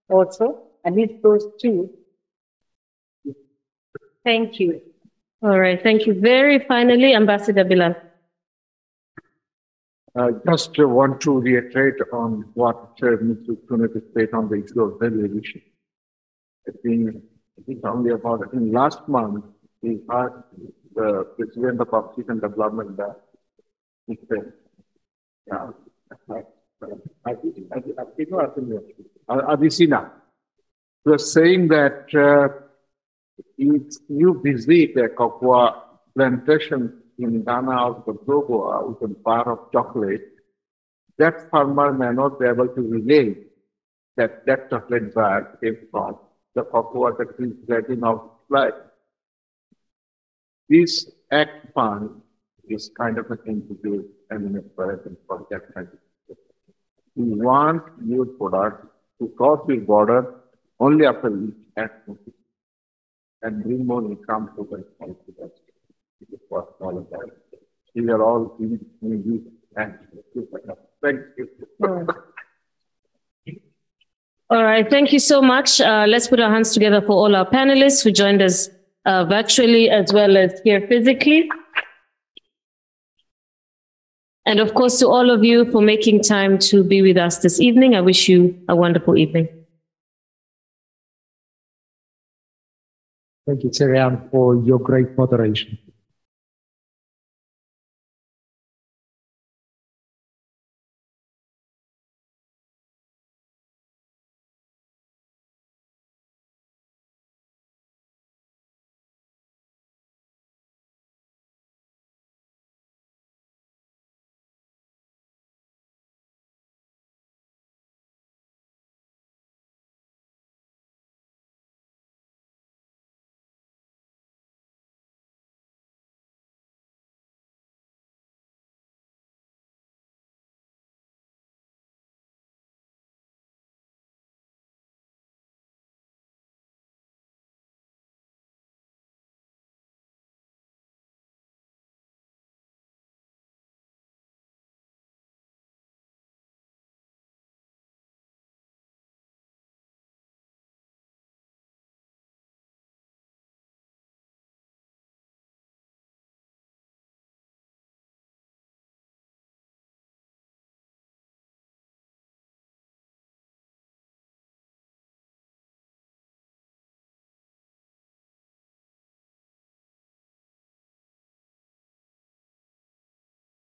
also, at least those two. Thank you. All right, thank you. Very finally, Ambassador Belal. I just uh, want to reiterate on what uh, Mr. Kinoti said on the issue of value addition. I think, I think only about, in last month, we had the president of African Development Bank. Yeah. Adesina was saying that uh, if you visit a eh, cocoa plantation in Ghana or Togo with a bar of chocolate, that farmer may not be able to relate that that chocolate bar came from the cocoa that is getting out life. This act fund is kind of a thing to do and for that kind of thing. We want new products to cross the border only after we act and bring more income to the country. all of that. We are all in use and thank you. All right, thank you so much. Uh, let's put our hands together for all our panelists who joined us uh, virtually as well as here physically. And of course, to all of you for making time to be with us this evening, I wish you a wonderful evening. Thank you, Terryanne, for your great moderation.